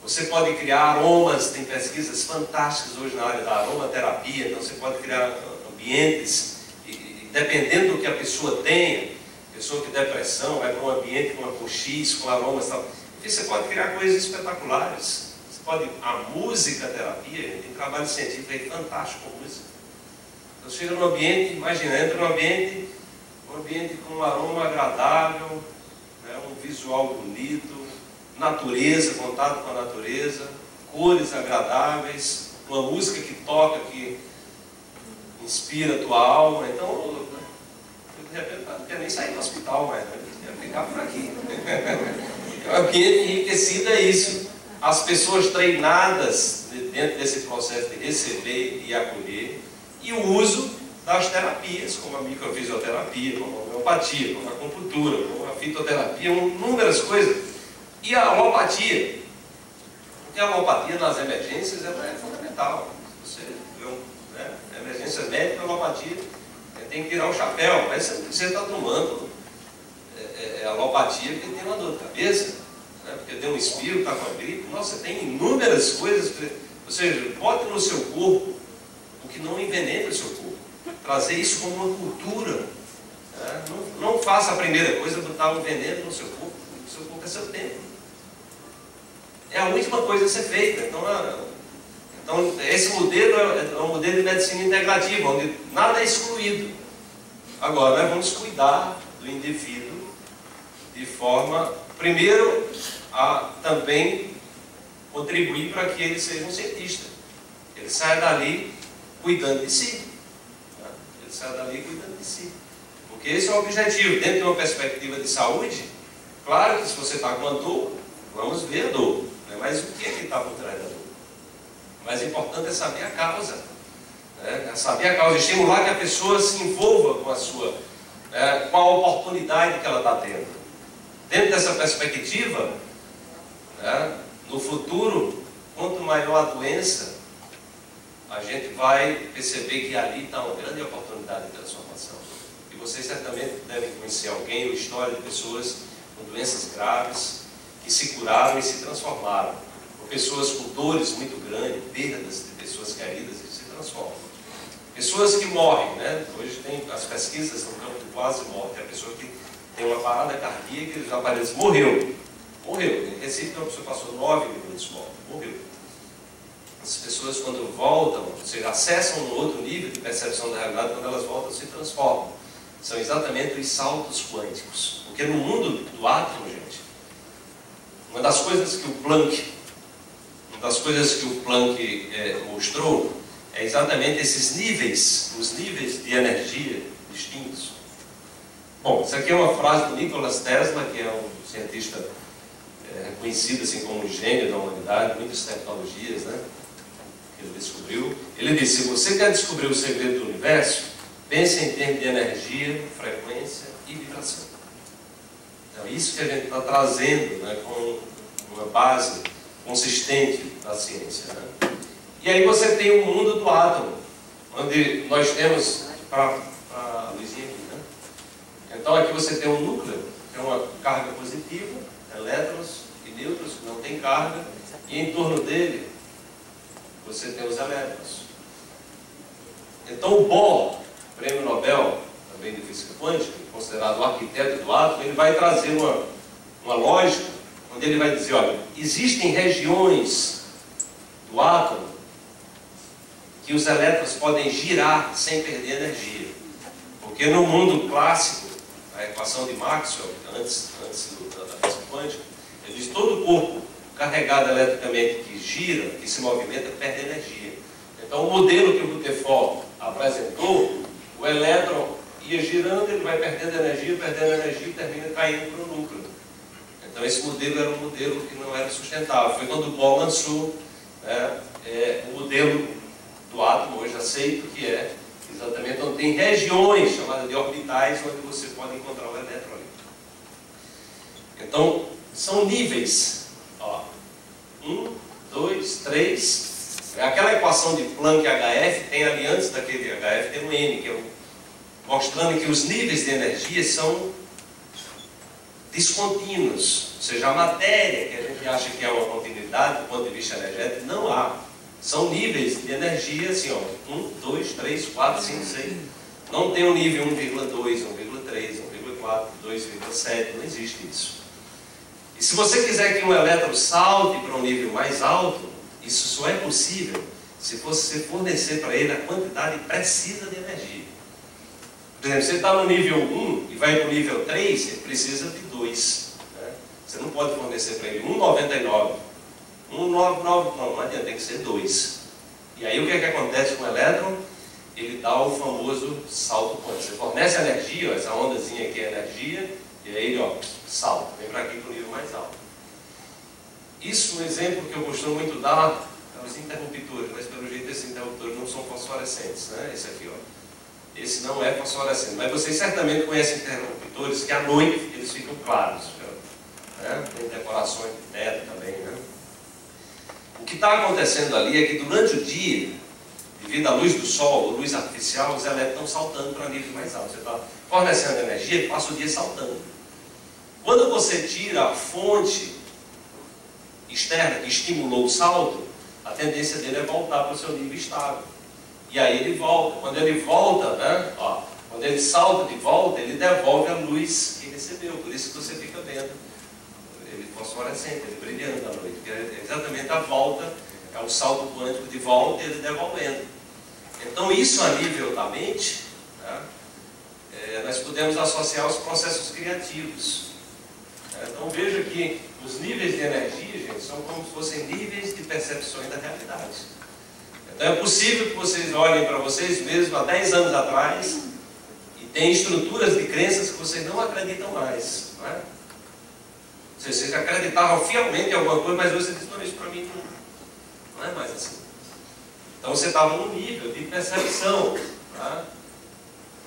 Você pode criar aromas, tem pesquisas fantásticas hoje na área da aromaterapia, então você pode criar ambientes, e, e dependendo do que a pessoa tenha, pessoa que depressão, vai para um ambiente com uma coxis, com aromas e tal. E você pode criar coisas espetaculares. Você pode, a música terapia, trabalho científico aí fantástico com música. Então chega no ambiente, imagina, entra no ambiente, um ambiente com um aroma agradável, né, um visual bonito, natureza, contato com a natureza, cores agradáveis, uma música que toca, que inspira a tua alma. Então, não quer nem sair do hospital mais, né? quer ficar por aqui. (laughs) o ambiente enriquecido é isso. As pessoas treinadas dentro desse processo de receber e acolher, e o uso das terapias, como a microfisioterapia, como a homeopatia, como a acupuntura, como a fitoterapia, inúmeras coisas. E a alopatia. Porque a alopatia nas emergências ela é fundamental. Você né, emergências médicas, alopatia, tem que tirar o chapéu, mas você está tomando é, é, é, alopatia porque tem uma dor de cabeça, né, porque tem um espirro, está com a gripe. Nossa, tem inúmeras coisas. Ou seja, bote no seu corpo o que não envenena o seu corpo. Trazer isso como uma cultura. Né? Não, não, faça a primeira coisa botar um veneno no seu corpo. O seu corpo é seu tempo. É a última coisa a ser feita. Então, então esse modelo é um modelo de medicina integrativa, onde nada é excluído. Agora, nós vamos cuidar do indivíduo de forma, primeiro, a também contribuir para que ele seja um cientista. Ele saia dali cuidando de si. Né? Ele saia dali cuidando de si. Porque esse é o objetivo. Dentro de uma perspectiva de saúde, claro que se você está com a dor, vamos ver a dor. Né? Mas o que é que está por trás da dor? O mais importante é saber a causa. Né? É saber a causa, estimular que a pessoa se envolva com a sua, né? com a oportunidade que ela está tendo. Dentro dessa perspectiva, né? no futuro, quanto maior a doença, a gente vai perceber que ali está uma grande oportunidade de transformação. E vocês certamente devem conhecer alguém ou história de pessoas com doenças graves que se curaram e se transformaram. Ou pessoas com dores muito grandes, perdas de pessoas queridas e se transformam. Pessoas que morrem, né? Hoje tem as pesquisas no campo de quase morte. A pessoa que tem uma parada cardíaca os aparelhos morreu. Morreu. Em Recife, uma pessoa passou nove minutos morto. Morreu. As pessoas, quando voltam, ou seja, acessam um outro nível de percepção da realidade, quando elas voltam, se transformam. São exatamente os saltos quânticos. Porque no mundo do átomo, gente, uma das coisas que o Planck, uma das coisas que o Planck é, mostrou, é exatamente esses níveis, os níveis de energia distintos. Bom, isso aqui é uma frase do Nikola Tesla, que é um cientista é, conhecido assim como um gênio da humanidade, muitas tecnologias, né? Que ele descobriu. Ele disse: se você quer descobrir o segredo do universo, pense em termos de energia, frequência e vibração. Então, isso que a gente está trazendo né, com uma base consistente da ciência. Né? E aí você tem o mundo do átomo, onde nós temos, para a luzinha aqui, né? Então aqui você tem um núcleo, tem uma carga positiva, elétrons, nêutrons, que não tem carga, e em torno dele você tem os elétrons. Então o Bohr, prêmio Nobel, também de física quântica, considerado o arquiteto do átomo, ele vai trazer uma, uma lógica onde ele vai dizer, olha, existem regiões do átomo que os elétrons podem girar sem perder energia. Porque no mundo clássico, a equação de Maxwell, antes, antes do, da física quântica, ele diz todo corpo carregado eletricamente que gira, que se movimenta, perde energia. Então o modelo que o Rutherford apresentou, o elétron ia girando, ele vai perdendo energia, perdendo energia e termina caindo para o núcleo. Então esse modelo era um modelo que não era sustentável. Foi quando o Bohr lançou né, é, o modelo do átomo, hoje aceito, que é exatamente onde tem regiões chamadas de orbitais, onde você pode encontrar o elétron. Então, são níveis. Ó, um, dois, três. Aquela equação de Planck HF tem ali antes daquele HF, tem um N, que é mostrando que os níveis de energia são descontínuos. Ou seja, a matéria que a gente acha que é uma continuidade do ponto de vista energético, não há. São níveis de energia assim, ó, 1, 2, 3, 4, 5, 6. Não tem um nível 1,2, 1,3, 1,4, 2,7, não existe isso. E se você quiser que um elétron salte para um nível mais alto, isso só é possível se você fornecer para ele a quantidade precisa de energia. Por exemplo, você está no nível 1 e vai para o nível 3, ele precisa de 2. Né? Você não pode fornecer para ele 1,99. 1,99 não, não adianta, tem que ser 2. E aí o que, é que acontece com o elétron? Ele dá o famoso salto quântico. Você fornece energia, ó, essa ondazinha aqui é energia, e aí ele ó, salta, vem para aqui para o nível mais alto. Isso, um exemplo que eu costumo muito dar, é os interruptores, mas pelo jeito esses interruptores não são fosforescentes, né? Esse aqui, ó. Esse não é fosforescente, mas vocês certamente conhecem interruptores que à noite eles ficam claros. Né? Tem decorações de teto também, né? O que está acontecendo ali é que durante o dia, devido à luz do sol, luz artificial, os elétrons estão saltando para níveis mais altos. Você está fornecendo energia, passa o dia saltando. Quando você tira a fonte externa que estimulou o salto, a tendência dele é voltar para o seu nível estável. E aí ele volta. Quando ele volta, né, ó, quando ele salta de volta, ele devolve a luz que recebeu. Por isso que você fica ele fosforescente, ele brilhando à noite. Que é exatamente a volta, é o salto quântico de volta e ele devolvendo. Então isso a nível da mente, né, é, nós podemos associar os processos criativos. Então veja que os níveis de energia, gente, são como se fossem níveis de percepções da realidade. Então é possível que vocês olhem para vocês mesmos há 10 anos atrás e tenham estruturas de crenças que vocês não acreditam mais. Não é? Vocês acreditavam fielmente em alguma coisa, mas hoje você diz, não, isso para mim não, não é mais assim. Então você estava num nível de percepção. Tá?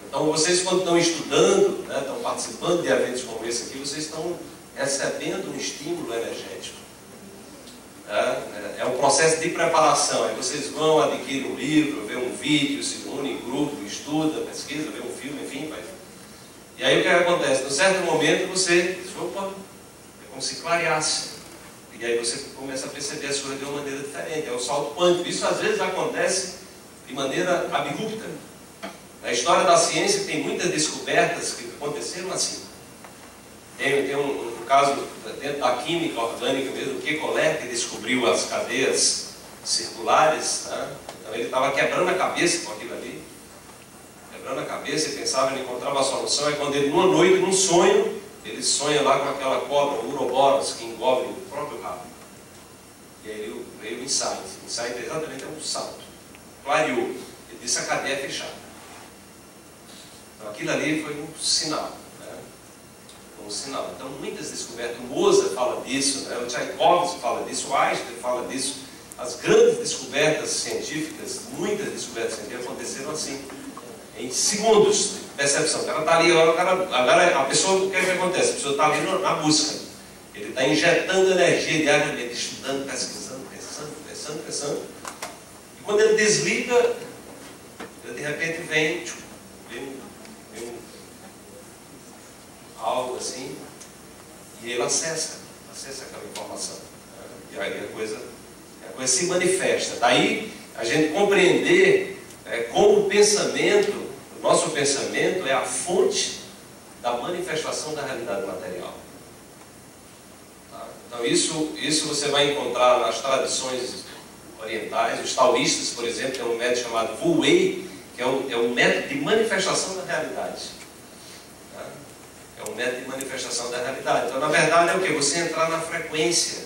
Então vocês quando estão estudando, né, estão participando de eventos como esse aqui, vocês estão recebendo um estímulo energético. É, é um processo de preparação. Aí vocês vão, adquirir um livro, vê um vídeo, se unem em grupo, estuda, pesquisa, vê um filme, enfim. E aí o que acontece? Num certo momento você diz, opa, é como se clareasse. E aí você começa a perceber as coisas de uma maneira diferente. É o salto quântico. Isso às vezes acontece de maneira abrupta. Na história da ciência tem muitas descobertas que aconteceram assim. Tem, tem um, um, caso dentro da química orgânica mesmo, o Kekulé, que descobriu as cadeias circulares, né? então ele estava quebrando a cabeça com aquilo ali, quebrando a cabeça e pensava em encontrar uma solução, é quando ele, numa noite, num sonho, ele sonha lá com aquela cobra, o Uroboros, que engole o próprio rabo. E aí veio o insight. O insight é exatamente é um salto. Clareou. Ele disse a cadeia é fechada. Então aquilo ali foi um sinal como sinal. Então, muitas descobertas, o Mozart fala disso, né? o Tchaikovsky fala disso, o Einstein fala disso. As grandes descobertas científicas, muitas descobertas científicas aconteceram assim, em segundos percepção. O cara está ali, cara, agora a pessoa, o que, é que acontece? A pessoa está ali na busca. Ele está injetando energia diariamente, estudando, pesquisando, pensando, pensando, pensando. E quando ele desliga, de repente vem, vem algo assim, e ele acessa, acessa aquela informação. E aí a coisa, a coisa se manifesta. Daí a gente compreender é, como o pensamento, nosso pensamento é a fonte da manifestação da realidade material. Tá? Então isso, isso você vai encontrar nas tradições orientais, os taoístas, por exemplo, tem um método chamado Wu Wei, que é um, é um método de manifestação da realidade. É um método de manifestação da realidade. Então, na verdade, é o que? Você entrar na frequência,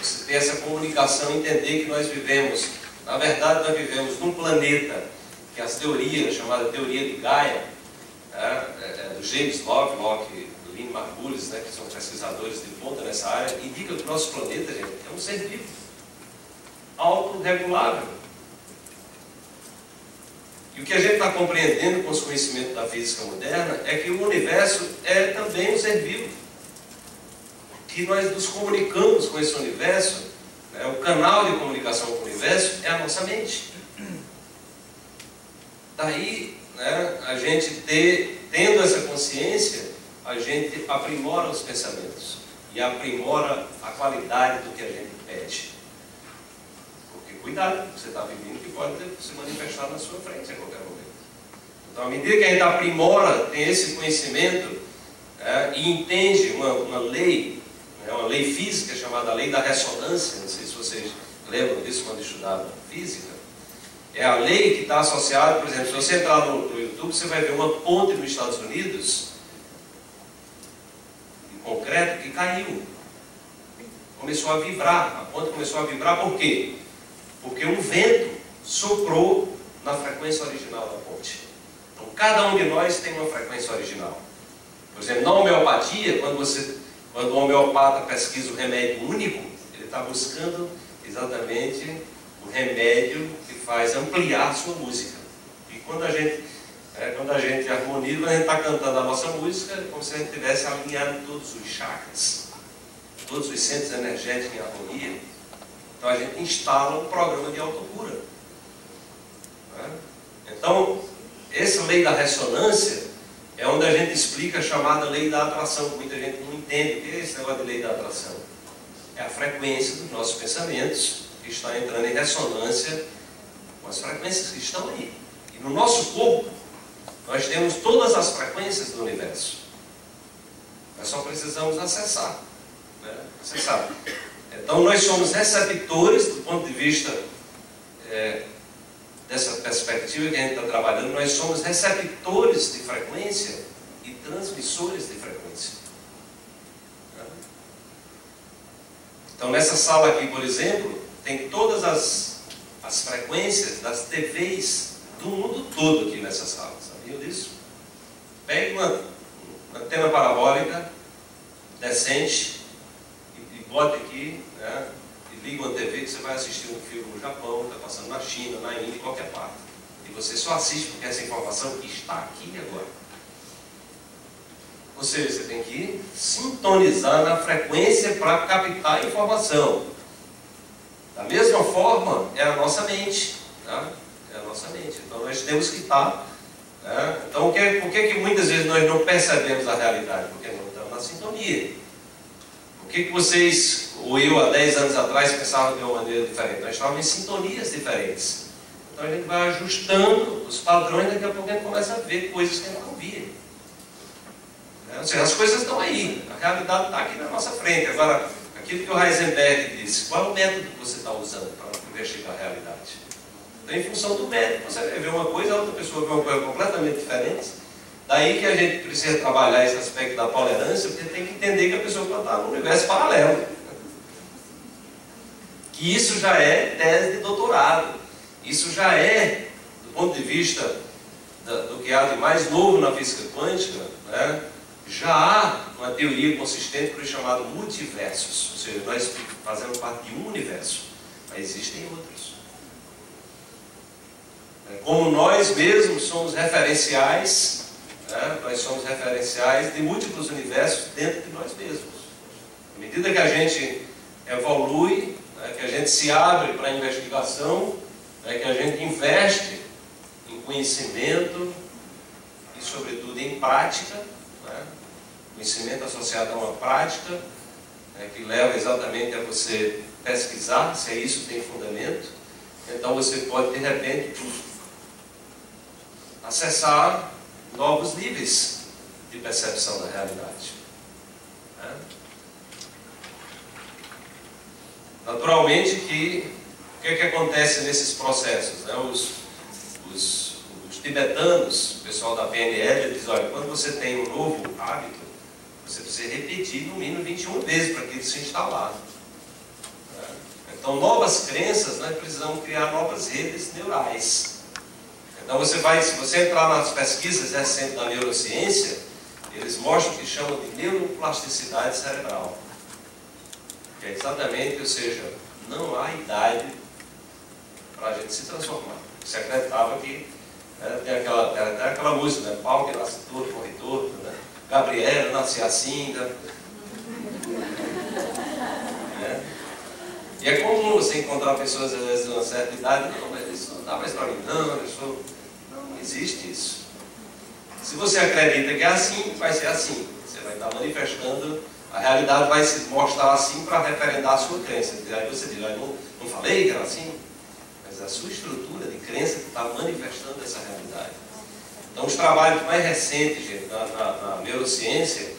você ter essa comunicação, entender que nós vivemos, na verdade, nós vivemos num planeta que as teorias, chamada teoria de Gaia, né, é, é, do James Lovelock, do Lynn Margulis, né, que são pesquisadores de ponta nessa área, indica que o nosso planeta, gente, é um ser vivo, autorregulável. E o que a gente está compreendendo com os conhecimentos da física moderna é que o universo é também um ser vivo. Que nós nos comunicamos com esse universo, né, o canal de comunicação com o universo é a nossa mente. Daí, né, a gente ter, tendo essa consciência, a gente aprimora os pensamentos e aprimora a qualidade do que a gente pede. Cuidado, você está vivendo que pode se manifestar na sua frente a qualquer momento. Então, à medida que a gente aprimora, tem esse conhecimento é, e entende uma, uma lei, né, uma lei física chamada lei da ressonância, não sei se vocês lembram disso quando estudavam física, é a lei que está associada, por exemplo, se você entrar no, no YouTube, você vai ver uma ponte nos Estados Unidos, em concreto, que caiu. Começou a vibrar, a ponte começou a vibrar por quê? Porque um vento soprou na frequência original da ponte. Então, cada um de nós tem uma frequência original. Por exemplo, na homeopatia, quando, você, quando o homeopata pesquisa o remédio único, ele está buscando exatamente o remédio faz ampliar a sua música. E quando a gente, é, quando a gente harmoniza, quando a gente está cantando a nossa música, é como se a gente tivesse alinhado todos os chakras, todos os centros energéticos em harmonia. Então a gente instala um programa de autocura. Né? Então, essa lei da ressonância é onde a gente explica a chamada lei da atração, que muita gente não entende. O que é esse negócio de lei da atração? É a frequência dos nossos pensamentos que está entrando em ressonância as frequências que estão aí. E no nosso corpo, nós temos todas as frequências do universo. Nós só precisamos acessar. Né? Acessar. Então, nós somos receptores do ponto de vista é, dessa perspectiva que a gente está trabalhando, nós somos receptores de frequência e transmissores de frequência. Então, nessa sala aqui, por exemplo, tem todas as, as frequências das TVs do mundo todo aqui nessa sala. Sabiam disso? Pegue uma, uma antena parabólica decente e, e bote aqui, né? liga uma TV que você vai assistir um filme no Japão, está passando na China, na Índia, em qualquer parte. E você só assiste porque essa informação está aqui agora. Ou seja, você tem que sintonizar na frequência para captar a informação. Da mesma forma, é a nossa mente. Tá? É a nossa mente. Então nós temos que estar. Né? Então, por que, por que, que muitas vezes nós não percebemos a realidade? Porque não estamos na sintonia. Por que, que vocês ou eu há 10 anos atrás pensava de uma maneira diferente. Nós estávamos em sintonias diferentes. Então a gente vai ajustando os padrões, daqui a pouco a gente começa a ver coisas que a gente não via. É, ou seja, as coisas estão aí, a realidade está aqui na nossa frente. Agora, aquilo que o Heisenberg disse, qual é o método que você está usando para investigar a realidade? Então, em função do método, você vê uma coisa, a outra pessoa vê uma coisa completamente diferente. Daí que a gente precisa trabalhar esse aspecto da tolerância, porque tem que entender que a pessoa está no universo paralelo. E isso já é tese de doutorado. Isso já é, do ponto de vista do que há de mais novo na física quântica, né, já há uma teoria consistente para o chamado multiversos. Ou seja, nós fazemos parte de um universo, mas existem outros. É, como nós mesmos somos referenciais, né, nós somos referenciais de múltiplos universos dentro de nós mesmos. À medida que a gente evolui, né, que a gente se abre para a investigação, né, que a gente investe em conhecimento e, sobretudo, em prática, conhecimento associado a uma prática, né, que leva exatamente a você pesquisar se é isso tem fundamento. Então você pode, de repente, acessar novos níveis de percepção da realidade. Né? Naturalmente que o que, é que acontece nesses processos? Né? Os, os, os, tibetanos, o pessoal da PNL, diz, olha, quando você tem um novo hábito, você precisa repetir no mínimo 21 vezes para ele se instalar. Né? Então, novas crenças, nós precisamos criar novas redes neurais. Então, você vai, se você entrar nas pesquisas recentes da neurociência, eles mostram o que chamam de neuroplasticidade cerebral. Que é exatamente, ou seja, não há idade para a gente se transformar. Se acreditava que né, tem, aquela, tem aquela música, né? Pau que nasce todo, corre todo, né? Gabriela nasce assim, né? E é comum você encontrar pessoas às vezes de uma certa idade, não, mas isso não dá mais para mim, não, eu sou. Não, existe isso. Se você acredita que é assim, vai ser assim. Você vai estar manifestando a realidade vai se mostrar assim para referendar a sua crença. Aí você diz, ah, não, não falei que era assim? Mas a sua estrutura de crença que está manifestando essa realidade. Então, os trabalhos mais recentes, gente, na, na, na neurociência,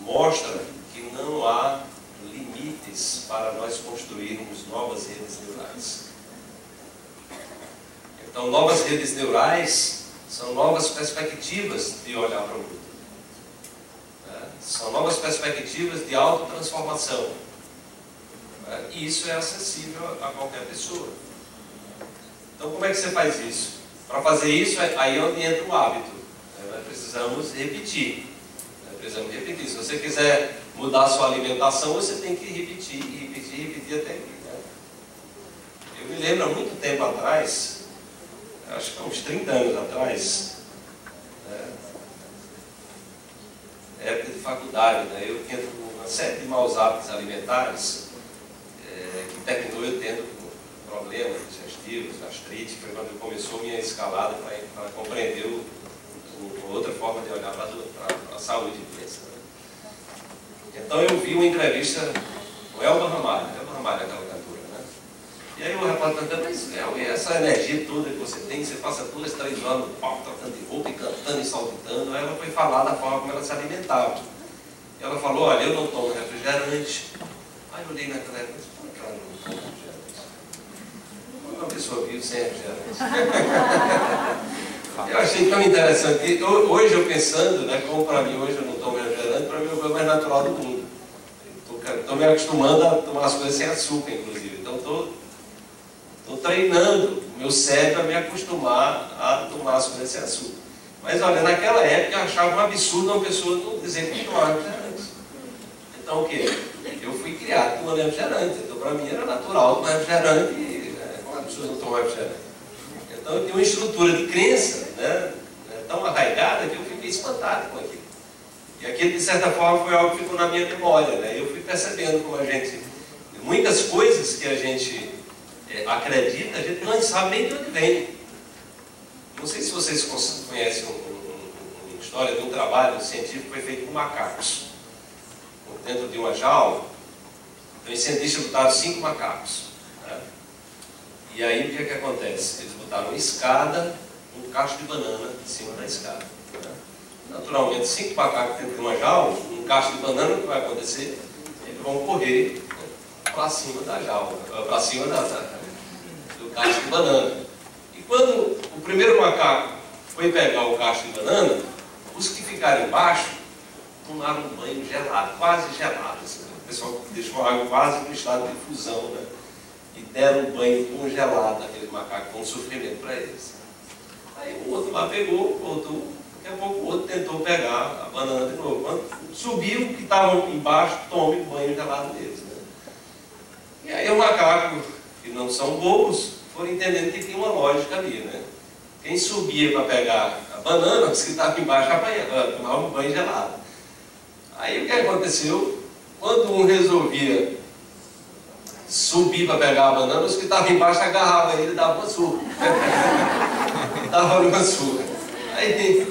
mostram que não há limites para nós construirmos novas redes neurais. Então, novas redes neurais são novas perspectivas de olhar para o mundo. Né? São novas perspectivas de autotransformação. Né? E isso é acessível a qualquer pessoa. Então, como é que você faz isso? Para fazer isso, é aí onde entra o hábito. Nós precisamos repetir. Nós precisamos repetir. Se você quiser mudar a sua alimentação, você tem que repetir, repetir, repetir até. Né? Eu me lembro há muito tempo atrás, acho que há uns 30 anos atrás, né? época de faculdade, né? eu tendo uma série de maus hábitos alimentares, é, que terminou eu tendo problemas digestivos, gastrite, foi quando começou minha escalada para compreender o, o, outra forma de olhar para a, saúde e doença. Né? Então eu vi uma entrevista com Elba Ramalho, Elba Ramalho é aquela cantora, né? E aí o repórter perguntando, mas e essa energia toda que você tem, você passa todas as três horas no palco, tocando de roupa e cantando e saltitando, ela foi falar da forma como ela se alimentava. E ela falou, olha, eu não tomo refrigerante. Aí eu olhei naquela época, por que ela não toma refrigerante? Uma pessoa vive sem refrigerante. eu achei tão interessante. Hoje eu pensando, né, como para mim hoje eu não tomo refrigerante, para mim é o mais natural do mundo. Estou me acostumando a tomar as coisas sem açúcar, inclusive. Então estou treinando meu cérebro a me acostumar a tomar as coisas sem açúcar. Mas olha, naquela época eu achava um absurdo uma pessoa não dizer que tomava refrigerante. Então o quê? Eu fui criado tomando refrigerante. Então para mim era natural tomar refrigerante pessoas não refrigerante. Então eu tenho uma estrutura de crença né, né, tão arraigada que eu fiquei espantado com aquilo. E aquilo, de certa forma, foi algo que ficou na minha memória. Né? Eu fui percebendo como a gente. Muitas coisas que a gente é, acredita, a gente não sabe nem de onde vem. Não sei se vocês conhecem uma um, um, história de um trabalho científico que foi feito com macacos. Dentro de uma jaula, então, os cientistas botaram cinco macacos. E aí o que é que acontece? Eles botaram uma escada, um cacho de banana em cima da escada. Né? Naturalmente, cinco macacos dentro de uma jaula, um cacho de banana, o que vai acontecer? Eles vão correr para cima da jaula, para cima da, do cacho de banana. E quando o primeiro macaco foi pegar o cacho de banana, os que ficaram embaixo tomaram um banho gelado, quase gelado. Assim, né? O pessoal deixou a água quase no estado de fusão, né? E deram um banho congelado naquele macaco, com um sofrimento para eles. Aí o outro lá pegou, voltou, daqui a pouco o outro tentou pegar a banana de novo. Quando subiu, que estavam embaixo, tome o banho gelado deles. Né? E aí o macaco, que não são bobos, foram entendendo que tinha uma lógica ali. Né? Quem subia para pegar a banana, os que estavam embaixo ah, tomavam banho gelado. Aí o que aconteceu? Quando um resolvia subir para pegar a banana, os que estavam embaixo agarravam ele e davam uma surra. (laughs) davam uma surra. Aí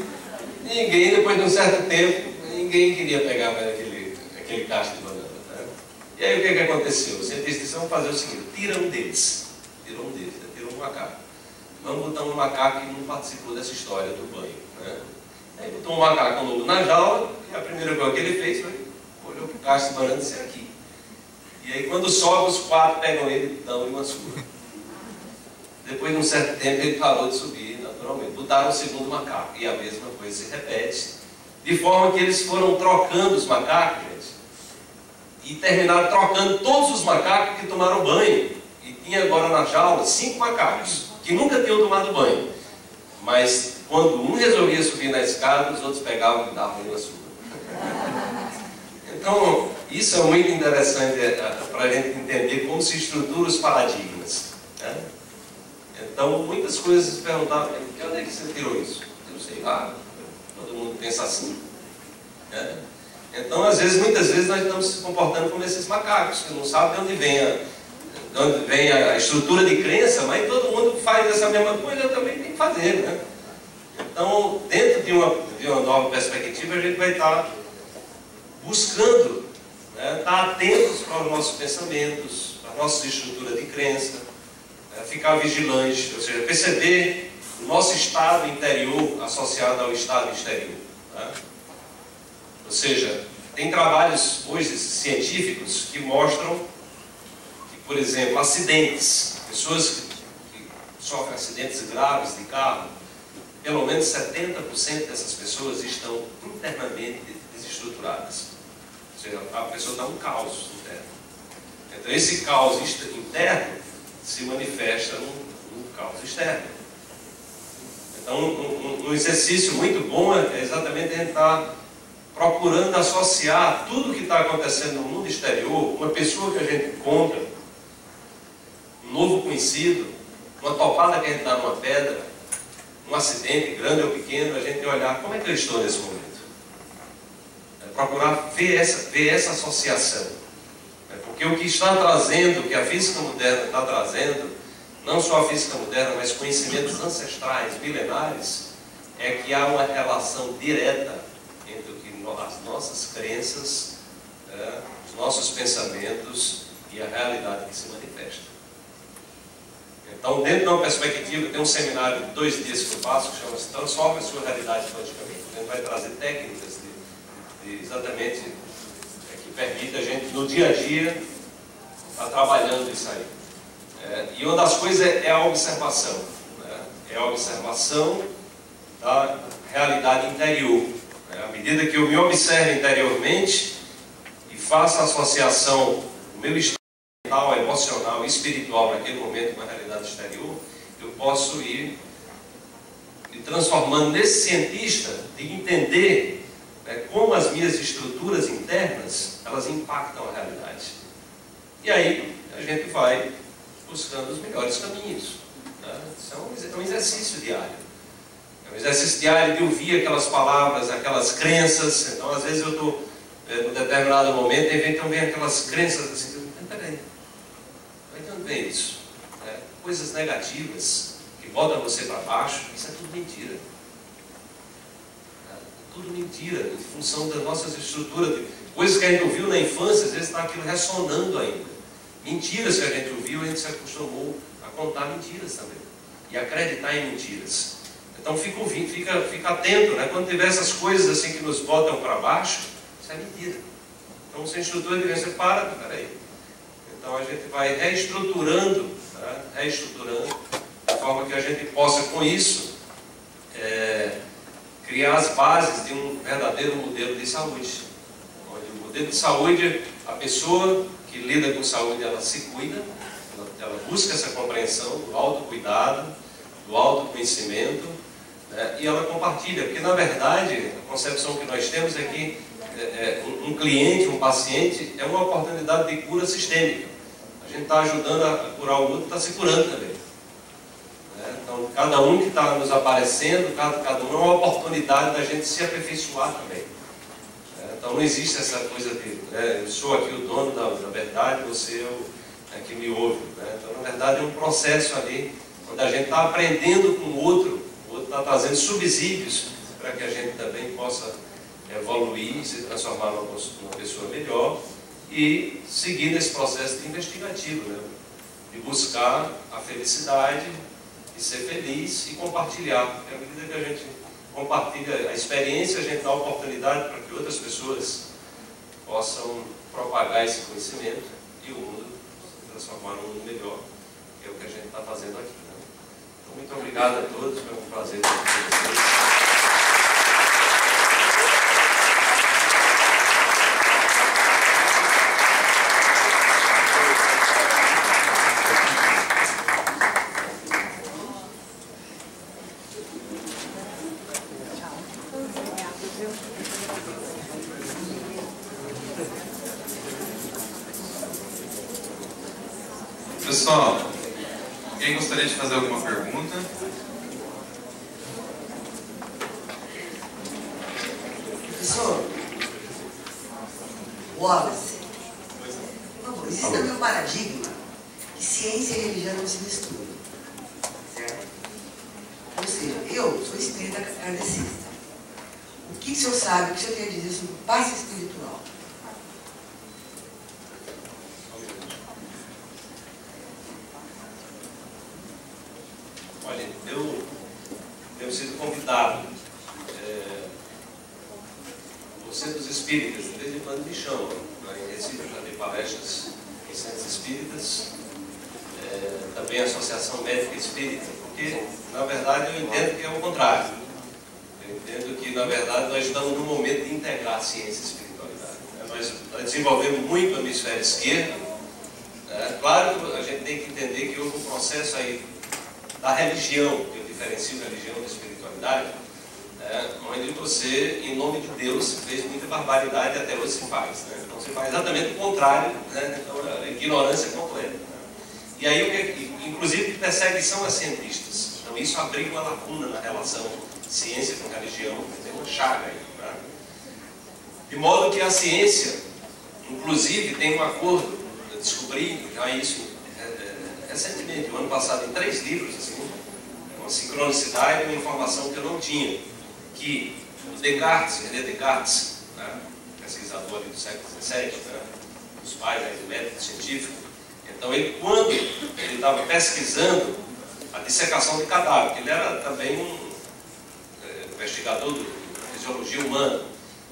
ninguém, depois de um certo tempo, ninguém queria pegar mais aquele, aquele cacho de banana. Né? E aí o que, que aconteceu? Os cientistas disseram, vamos fazer o seguinte, tira um deles. Tirou um deles, né? tirou um macaco. Vamos botar um macaco que não participou dessa história do banho. Né? Aí botou um macaco novo na jaula, e a primeira coisa que ele fez foi, olhou para o cacho de banana e disse, aqui. E aí quando sobe, os quatro pegam ele e dão uma surra. Depois de um certo tempo ele parou de subir naturalmente. Botaram o segundo macaco. E a mesma coisa se repete. De forma que eles foram trocando os macacos, gente. E terminaram trocando todos os macacos que tomaram banho. E tinha agora na jaula cinco macacos que nunca tinham tomado banho. Mas quando um resolvia subir na escada, os outros pegavam e davam uma surra. Então, isso é muito interessante é, para a gente entender como se estruturam os paradigmas. Né? Então, muitas coisas se perguntavam, de onde é que você tirou isso? Eu não sei lá, todo mundo pensa assim. Né? Então, às vezes, muitas vezes, nós estamos se comportando como esses macacos, que não sabem de onde vem a, de onde vem a estrutura de crença, mas todo mundo faz essa mesma coisa, também tenho que fazer. Né? Então, dentro de uma, de uma nova perspectiva, a gente vai estar buscando estar atentos para os nossos pensamentos, para a nossa estrutura de crença, né, ficar vigilante, ou seja, perceber o nosso estado interior associado ao estado exterior. Né? Ou seja, tem trabalhos hoje científicos que mostram que, por exemplo, acidentes, pessoas que, que sofrem acidentes graves de carro, pelo menos 70% dessas pessoas estão internamente desestruturadas. Ou seja, a pessoa está um caos interno. Então, esse caos interno se manifesta no caos externo. Então, um, um, exercício muito bom é exatamente a gente estar tá procurando associar tudo que está acontecendo no mundo exterior, uma pessoa que a gente encontra, um novo conhecido, uma topada que a gente dá numa pedra, um acidente grande ou pequeno, a gente olhar como é que eu estou nesse momento. Procurar ver essa, ver essa associação. É porque o que está trazendo, que a física moderna está trazendo, não só a física moderna, mas conhecimentos ancestrais, milenares, é que há uma relação direta entre o que as nossas crenças, é, os nossos pensamentos e a realidade que se manifesta. Então, dentro de uma perspectiva, tem um seminário de dois dias que eu faço, que chama-se Transforma a Sua Realidade Quanticamente. A gente vai trazer técnicas de exatamente é, que permite a gente, no dia a dia, estar tá trabalhando isso aí. É, e uma das coisas é, a observação. Né? É a observação da realidade interior. É, à medida que eu me observo interiormente e faço associação do meu estado mental, emocional e espiritual naquele momento com a realidade exterior, eu posso ir me transformando nesse cientista de entender né, como as minhas estruturas internas elas impactam a realidade. E aí a gente vai buscando os melhores caminhos. Né? Isso é um exercício diário. É um exercício diário de ouvir aquelas palavras, aquelas crenças. Então, às vezes, eu estou, é, num determinado momento, e então vem aquelas crenças assim, peraí, mas não vem isso? É, coisas negativas que botam você para baixo, isso é tudo mentira. Tudo mentira, em função das nossas estruturas. Coisas que a gente ouviu na infância, às vezes está aquilo ressonando ainda. Mentiras que a gente ouviu, a gente se acostumou a contar mentiras também. E acreditar em mentiras. Então fica ouvindo, fica, fica atento, né? Quando tiver essas coisas assim que nos botam para baixo, isso é mentira. Então você instrutor de você para, peraí. Então a gente vai reestruturando, né? reestruturando, de forma que a gente possa com isso é, criar as bases de um verdadeiro modelo de saúde. Onde o modelo de saúde, a pessoa que lida com saúde, ela se cuida, ela, ela busca essa compreensão do autocuidado, do autoconhecimento, né, e ela compartilha, porque na verdade a concepção que nós temos é que é, é, um, um cliente, um paciente, é uma oportunidade de cura sistêmica. A gente está ajudando a curar o outro, está se curando também. Então, cada um que está nos aparecendo, cada, cada um é uma oportunidade da gente se aperfeiçoar também. Né? Então, não existe essa coisa de né, eu sou aqui o dono da, da verdade, você é o é que me ouve. Né? Então, na verdade, é um processo ali onde a gente está aprendendo com o outro está trazendo subsídios para que a gente também possa evoluir, se transformar numa, pessoa melhor e seguir nesse processo investigativo, né? de buscar a felicidade, de ser feliz e compartilhar. Porque à medida que a gente compartilha a experiência, a gente dá oportunidade para que outras pessoas possam propagar esse conhecimento e o mundo se transformar num mundo melhor, que é o que a gente está fazendo aqui. Muito obrigado a todos, foi um prazer estar com vocês. Pessoal, alguém gostaria de fazer alguma pergunta? Professor, Wallace, existe também um paradigma que ciência e religião não se misturam. Certo? Ou seja, eu sou espírita kardecista. O que o senhor sabe, o que o senhor tem a dizer sobre o passe espiritual? espíritas, de vez em quando me chamam. Em Recife eu já dei palestras em centros espíritas. é, também a Associação Médica Espírita, porque, na verdade, eu entendo que é o contrário. Eu entendo que, na verdade, nós estamos num momento de integrar a ciência e a espiritualidade. Né? Nós, nós desenvolvemos muito o hemisfério esquerdo. Né? Claro que a gente tem que entender que houve um processo aí da religião, que eu diferencio religião da espiritualidade, né? onde você, em nome de Deus, fez muita barbaridade e até hoje se faz. Né? Então você faz exatamente o contrário, né? então a ignorância completa. Né? E aí, inclusive, perseguição a cientistas. Então isso abriu uma lacuna na relação ciência com religião, tem uma chaga aí. Né? De modo que a ciência, inclusive, tem um acordo, eu descobri já isso é, é, recentemente, o ano passado, em três livros, assim, uma sincronicidade uma informação que eu não tinha que Descartes, René Descartes, né, pesquisador do século XVII, né, dos pais né, do método científico, então ele, quando ele estava pesquisando a dissecação de cadáver, ele era também um é, investigador da fisiologia humana,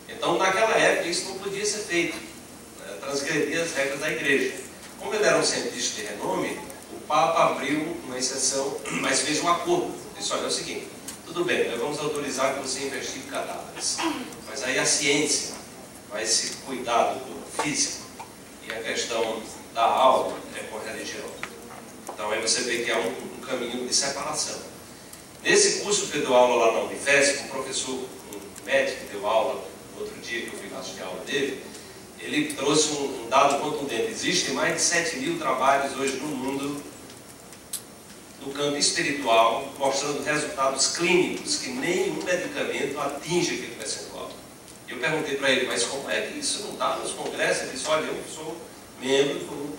então naquela época isso não podia ser feito, né, transgredir as regras da igreja. Como ele era um cientista de renome, o Papa abriu uma exceção, (clears throat) mas fez um acordo. Disse, olha, é o seguinte, tudo bem, nós vamos autorizar que você investigue cadáveres. Mas aí a ciência vai se cuidar do corpo físico e a questão da alma é com a religião. Então aí você vê que há um caminho de separação. Nesse curso que eu dou aula lá na Unifesp, um professor, um médico que deu aula no outro dia que eu fui assistir a aula dele, ele trouxe um, um dado contundente. Existem mais de 7 mil trabalhos hoje no mundo no campo espiritual, mostrando resultados clínicos que nenhum medicamento atinge aquele percentual. Eu perguntei para ele, mas como é que isso não está nos congressos? Ele disse, olha, eu sou membro do,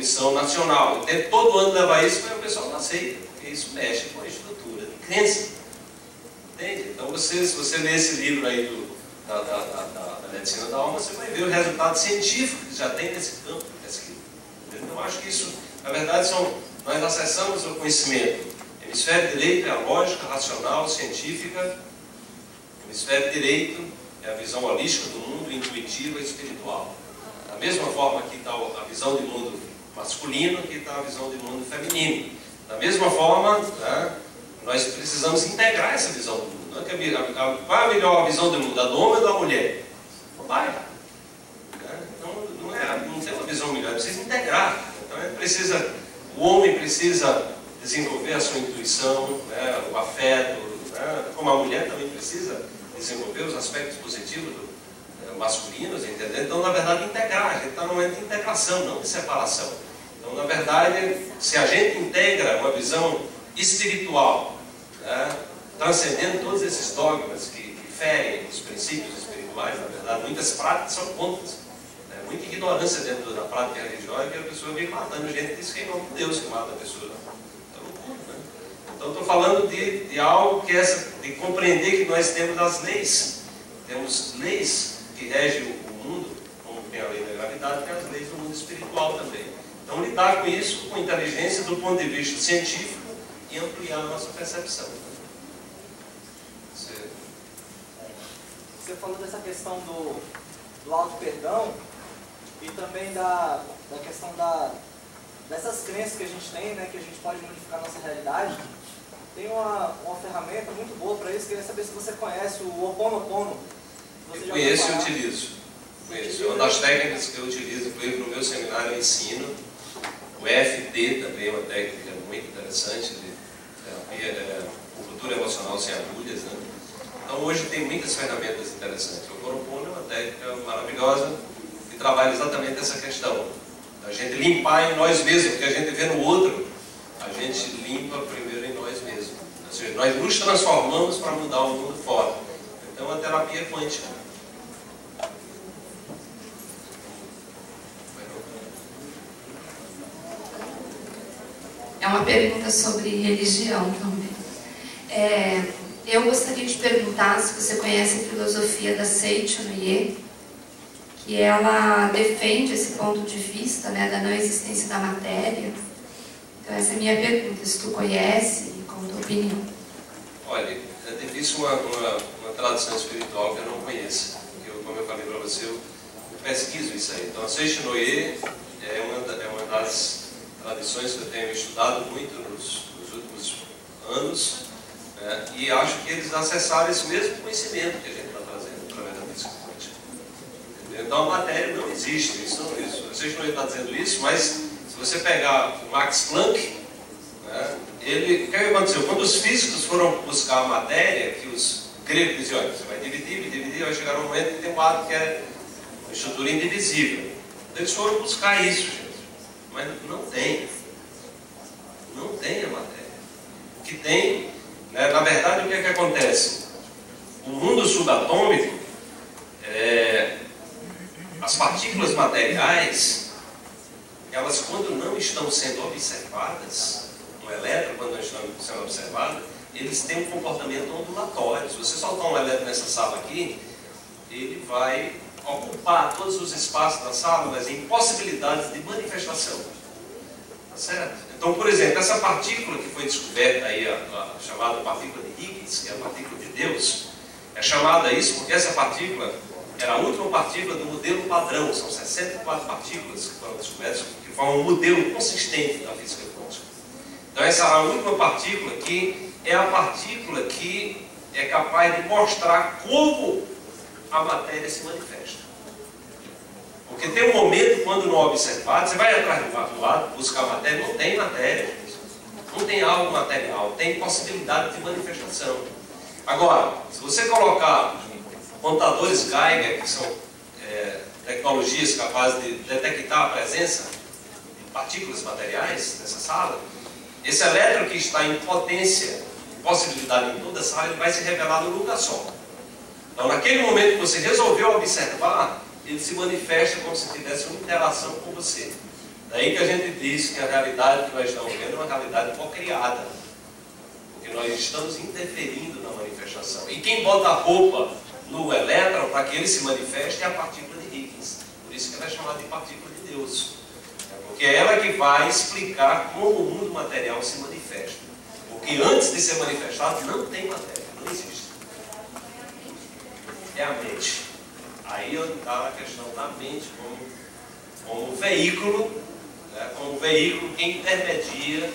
Comissão Nacional. Tento todo ano levar isso, mas o pessoal não aceita, porque isso mexe com a estrutura de crença. Entende? Então, você, se você ler esse livro aí do, da, da, da, da, medicina da alma, você vai ver o resultado científico que já tem nesse campo de pesquisa. Então, acho que isso, na verdade, são nós acessamos o conhecimento. Hemisfério direito é a lógica racional, científica. Hemisfério direito é a visão holística do mundo, intuitiva e espiritual. Da mesma forma que está a visão de mundo masculino, que está a visão de mundo feminino. Da mesma forma, né, nós precisamos integrar essa visão do mundo. Não é que a, qual é a melhor visão do mundo? Da do homem ou da mulher? Não vai. Né? Então, não, é, não tem uma visão melhor, precisa integrar. Então, é precisa o homem precisa desenvolver a sua intuição, né, o afeto, né, como a mulher também precisa desenvolver os aspectos positivos do, né, masculinos, entendeu? Então, na verdade, integrar. A gente está num momento de integração, não de separação. Então, na verdade, se a gente integra uma visão espiritual, né, transcendendo todos esses dogmas que, que ferem os princípios espirituais, na verdade, muitas práticas são contas muita ignorância dentro da prática religiosa que a pessoa vem matando gente diz que é nome de Deus que mata a pessoa. Loucura, né? Então estou falando de, de algo que é de compreender que nós temos as leis. Temos leis que regem o mundo, como tem a lei da gravidade, tem as leis do mundo espiritual também. Então lidar com isso com inteligência do ponto de vista científico e ampliar a nossa percepção. Você, Você falou dessa questão do, do auto-perdão, e também da, da questão da, dessas crenças que a gente tem, né, que a gente pode modificar a nossa realidade. Tem uma, uma ferramenta muito boa para isso, queria saber se você conhece o Ho Oponopono. Você eu conheço e utilizo. Conheço. É uma das técnicas que eu utilizo, inclusive no meu seminário eu ensino. O FT também é uma técnica muito interessante de terapia, é, cultura emocional sem agulhas. Né? Então hoje tem muitas ferramentas interessantes. O Ho'oponopono é uma técnica maravilhosa trabalha exatamente essa questão. A gente limpar em nós mesmos, porque a gente vê no outro, a gente limpa primeiro em nós mesmos. Ou seja, nós nos transformamos para mudar o mundo fora. Então a terapia é quântica. É uma pergunta sobre religião também. É, eu gostaria de perguntar se você conhece a filosofia da Seiichi Noye, que ela defende esse ponto de vista né, da não existência da matéria. Então essa é a minha pergunta, se tu conhece e qual a tua opinião. Olha, é difícil uma, uma, uma tradução espiritual que eu não conheça, porque eu, como eu falei para você, eu, pesquiso isso aí. Então a Seixinoye é uma, é uma das tradições que eu tenho estudado muito nos, nos últimos anos, né, e acho que eles acessaram esse mesmo conhecimento que a gente está trazendo através da física quântica. Então a matéria não existe, isso, isso. Vocês não estão dizendo isso, mas se você pegar o Max Planck, né, ele, o que aconteceu? Quando os físicos foram buscar a matéria, que os gregos diziam, olha, você vai dividir, dividir, vai chegar um momento que tem um lado que é uma estrutura indivisível. Então, eles foram buscar isso, gente. Mas não tem. Não tem a matéria. O que tem, né, na verdade, o que é que acontece? O mundo subatômico, é, as partículas materiais, elas quando não estão sendo observadas, um elétron quando não estão sendo observado, eles têm um comportamento ondulatório. Se você soltar um elétron nessa sala aqui, ele vai ocupar todos os espaços da sala, mas em possibilidades de manifestação. Tá certo? Então, por exemplo, essa partícula que foi descoberta aí, a, a chamada partícula de Higgs, que é a partícula de Deus, é chamada isso porque essa partícula era a última partícula do modelo padrão, são 64 partículas que foram descobertas, que formam um modelo consistente da física quântica. Então, essa é a última partícula que é a partícula que é capaz de mostrar como a matéria se manifesta. Porque tem um momento quando não observado, você vai atrás do lado, buscar matéria, não tem matéria, não tem algo material, tem possibilidade de manifestação. Agora, se você colocar contadores Geiger, que são é, tecnologias capazes de detectar a presença de partículas materiais nessa sala, esse elétron que está em potência, possibilidade em toda a sala, ele vai se revelar no lugar só. Então, naquele momento que você resolveu observar, ele se manifesta como se tivesse uma interação com você. Daí que a gente diz que a realidade que nós estamos vendo é uma realidade co-criada. Porque nós estamos interferindo na manifestação. E quem bota a roupa no elétron para que ele se manifeste é a partícula de Higgs. Por isso que ela é chamada de partícula de Deus. Porque é ela que vai explicar como o mundo material se manifesta. Porque antes de ser manifestado não tem matéria, não existe. É a mente. Aí está a questão da mente como, como veículo, né, como veículo que intermedia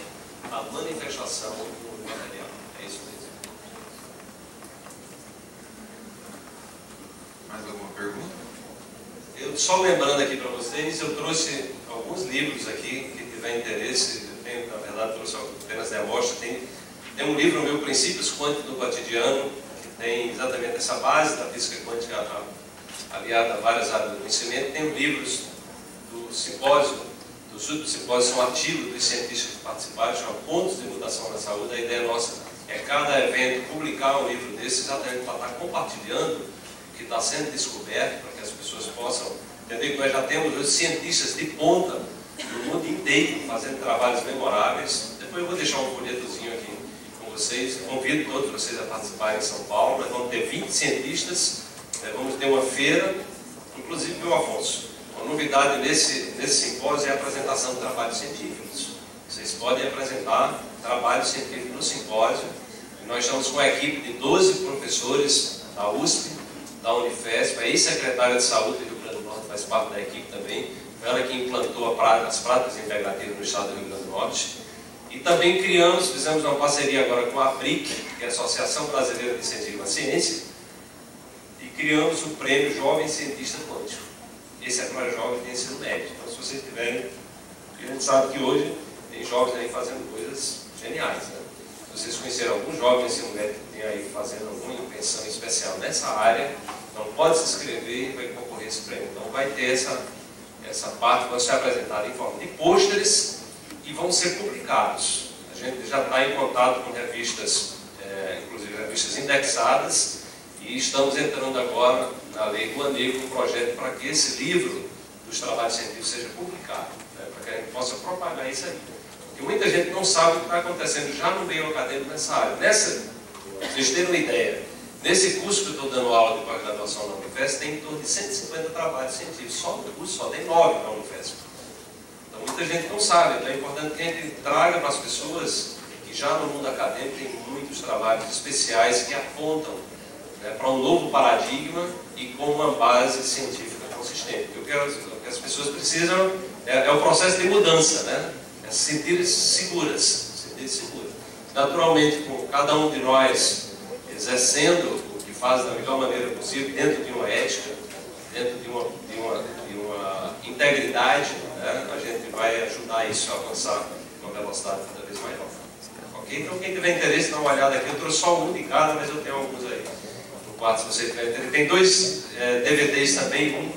a manifestação do material. É isso mesmo. Mais alguma pergunta? Eu só lembrando aqui para vocês, eu trouxe alguns livros aqui, que tiver interesse, eu tenho, na verdade, trouxe apenas de amostra, tem, tem um livro meu, Princípios Quânticos do Cotidiano, que tem exatamente essa base da física quântica aliada a várias áreas do conhecimento, tem livros do simpósio, dos últimos simpósios são ativos dos cientistas que participaram, chama Pontos de Mutação na Saúde. A ideia nossa é cada evento publicar um livro desse exatamente para estar compartilhando o que está sendo descoberto, para que as pessoas possam entender que nós já temos hoje cientistas de ponta no mundo inteiro fazendo trabalhos memoráveis. Depois eu vou deixar um folhetozinho aqui com vocês. Convido todos vocês a participarem em São Paulo. Nós vamos ter 20 cientistas vamos ter uma feira, inclusive meu Afonso. Uma novidade nesse, nesse simpósio é a apresentação de trabalhos científicos. Vocês podem apresentar trabalhos científicos no simpósio. Nós estamos com uma equipe de 12 professores da USP, da Unifesp, a ex-secretária de Saúde do Rio Grande do Norte faz parte da equipe também. Ela que implantou as práticas integrativas no estado do Rio Grande do Norte. E também criamos, fizemos uma parceria agora com a APRIC, que é a Associação Brasileira de Incentivo à Ciência, criamos o prêmio Jovem Cientista Quântico. Esse é para jovens de ensino médio. Então, se vocês tiverem, a gente sabe que hoje tem jovens aí fazendo coisas geniais. Né? Vocês conhecerem algum jovem ensino médio que tem aí fazendo alguma invenção especial nessa área, então pode se inscrever e vai concorrer esse prêmio. Então vai ter essa, essa parte, vai ser apresentada em forma de pôsteres e vão ser publicados. A gente já está em contato com revistas, é, inclusive revistas indexadas, e estamos entrando agora na Lei Rouanet com um projeto para que esse livro dos trabalhos científicos seja publicado, né, para que a gente possa propagar isso aí. Porque muita gente não sabe o que está acontecendo já no meio acadêmico nessa área. Nessa, vocês terem uma ideia, nesse curso que eu estou dando aula de pós-graduação na Unifesp, tem em torno de 150 trabalhos científicos. Só no curso só tem 9 na Unifesp. Então muita gente não sabe, então é importante que a gente traga para as pessoas que já no mundo acadêmico tem muitos trabalhos especiais que apontam né, para um novo paradigma e com uma base científica consistente. O que o que as pessoas precisam é, é o processo de mudança, né? é se sentir seguras, se sentir seguras. Naturalmente, com cada um de nós exercendo o que faz da melhor maneira possível, dentro de uma ética, dentro de uma, de uma, de uma integridade, né, a gente vai ajudar isso a avançar uma velocidade cada vez maior. Ok? Então, quem tiver interesse, dá uma olhada aqui. Eu trouxe só um de cada, mas eu tenho alguns aí Tem dois é, DVDs também, um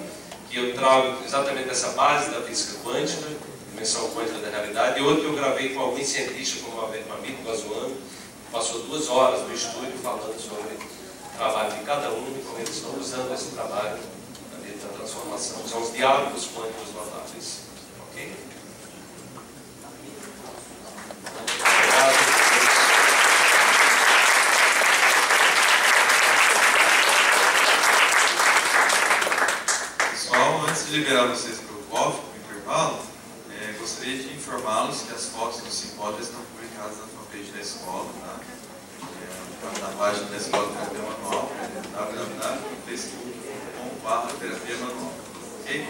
que eu trago exatamente essa base da física quântica, dimensão quântica da realidade, e outro que eu gravei com alguns cientistas, como o amigo Bazuano, passou duas horas no estúdio falando sobre o trabalho de cada um e como eles estão usando esse trabalho da transformação. São os diálogos quânticos notáveis. Ok? Obrigado. Pessoal, antes de liberar vocês para o coffee, para o intervalo, é, gostaria de informá-los que as fotos do simpósio estão publicadas na fanpage da escola, tá? É, na página da escola Terapia Manual, é www.facebook.com.br Terapia Manual. Ok?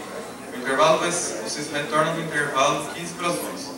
O intervalo vai, vocês retornam no intervalo 15 para as 11.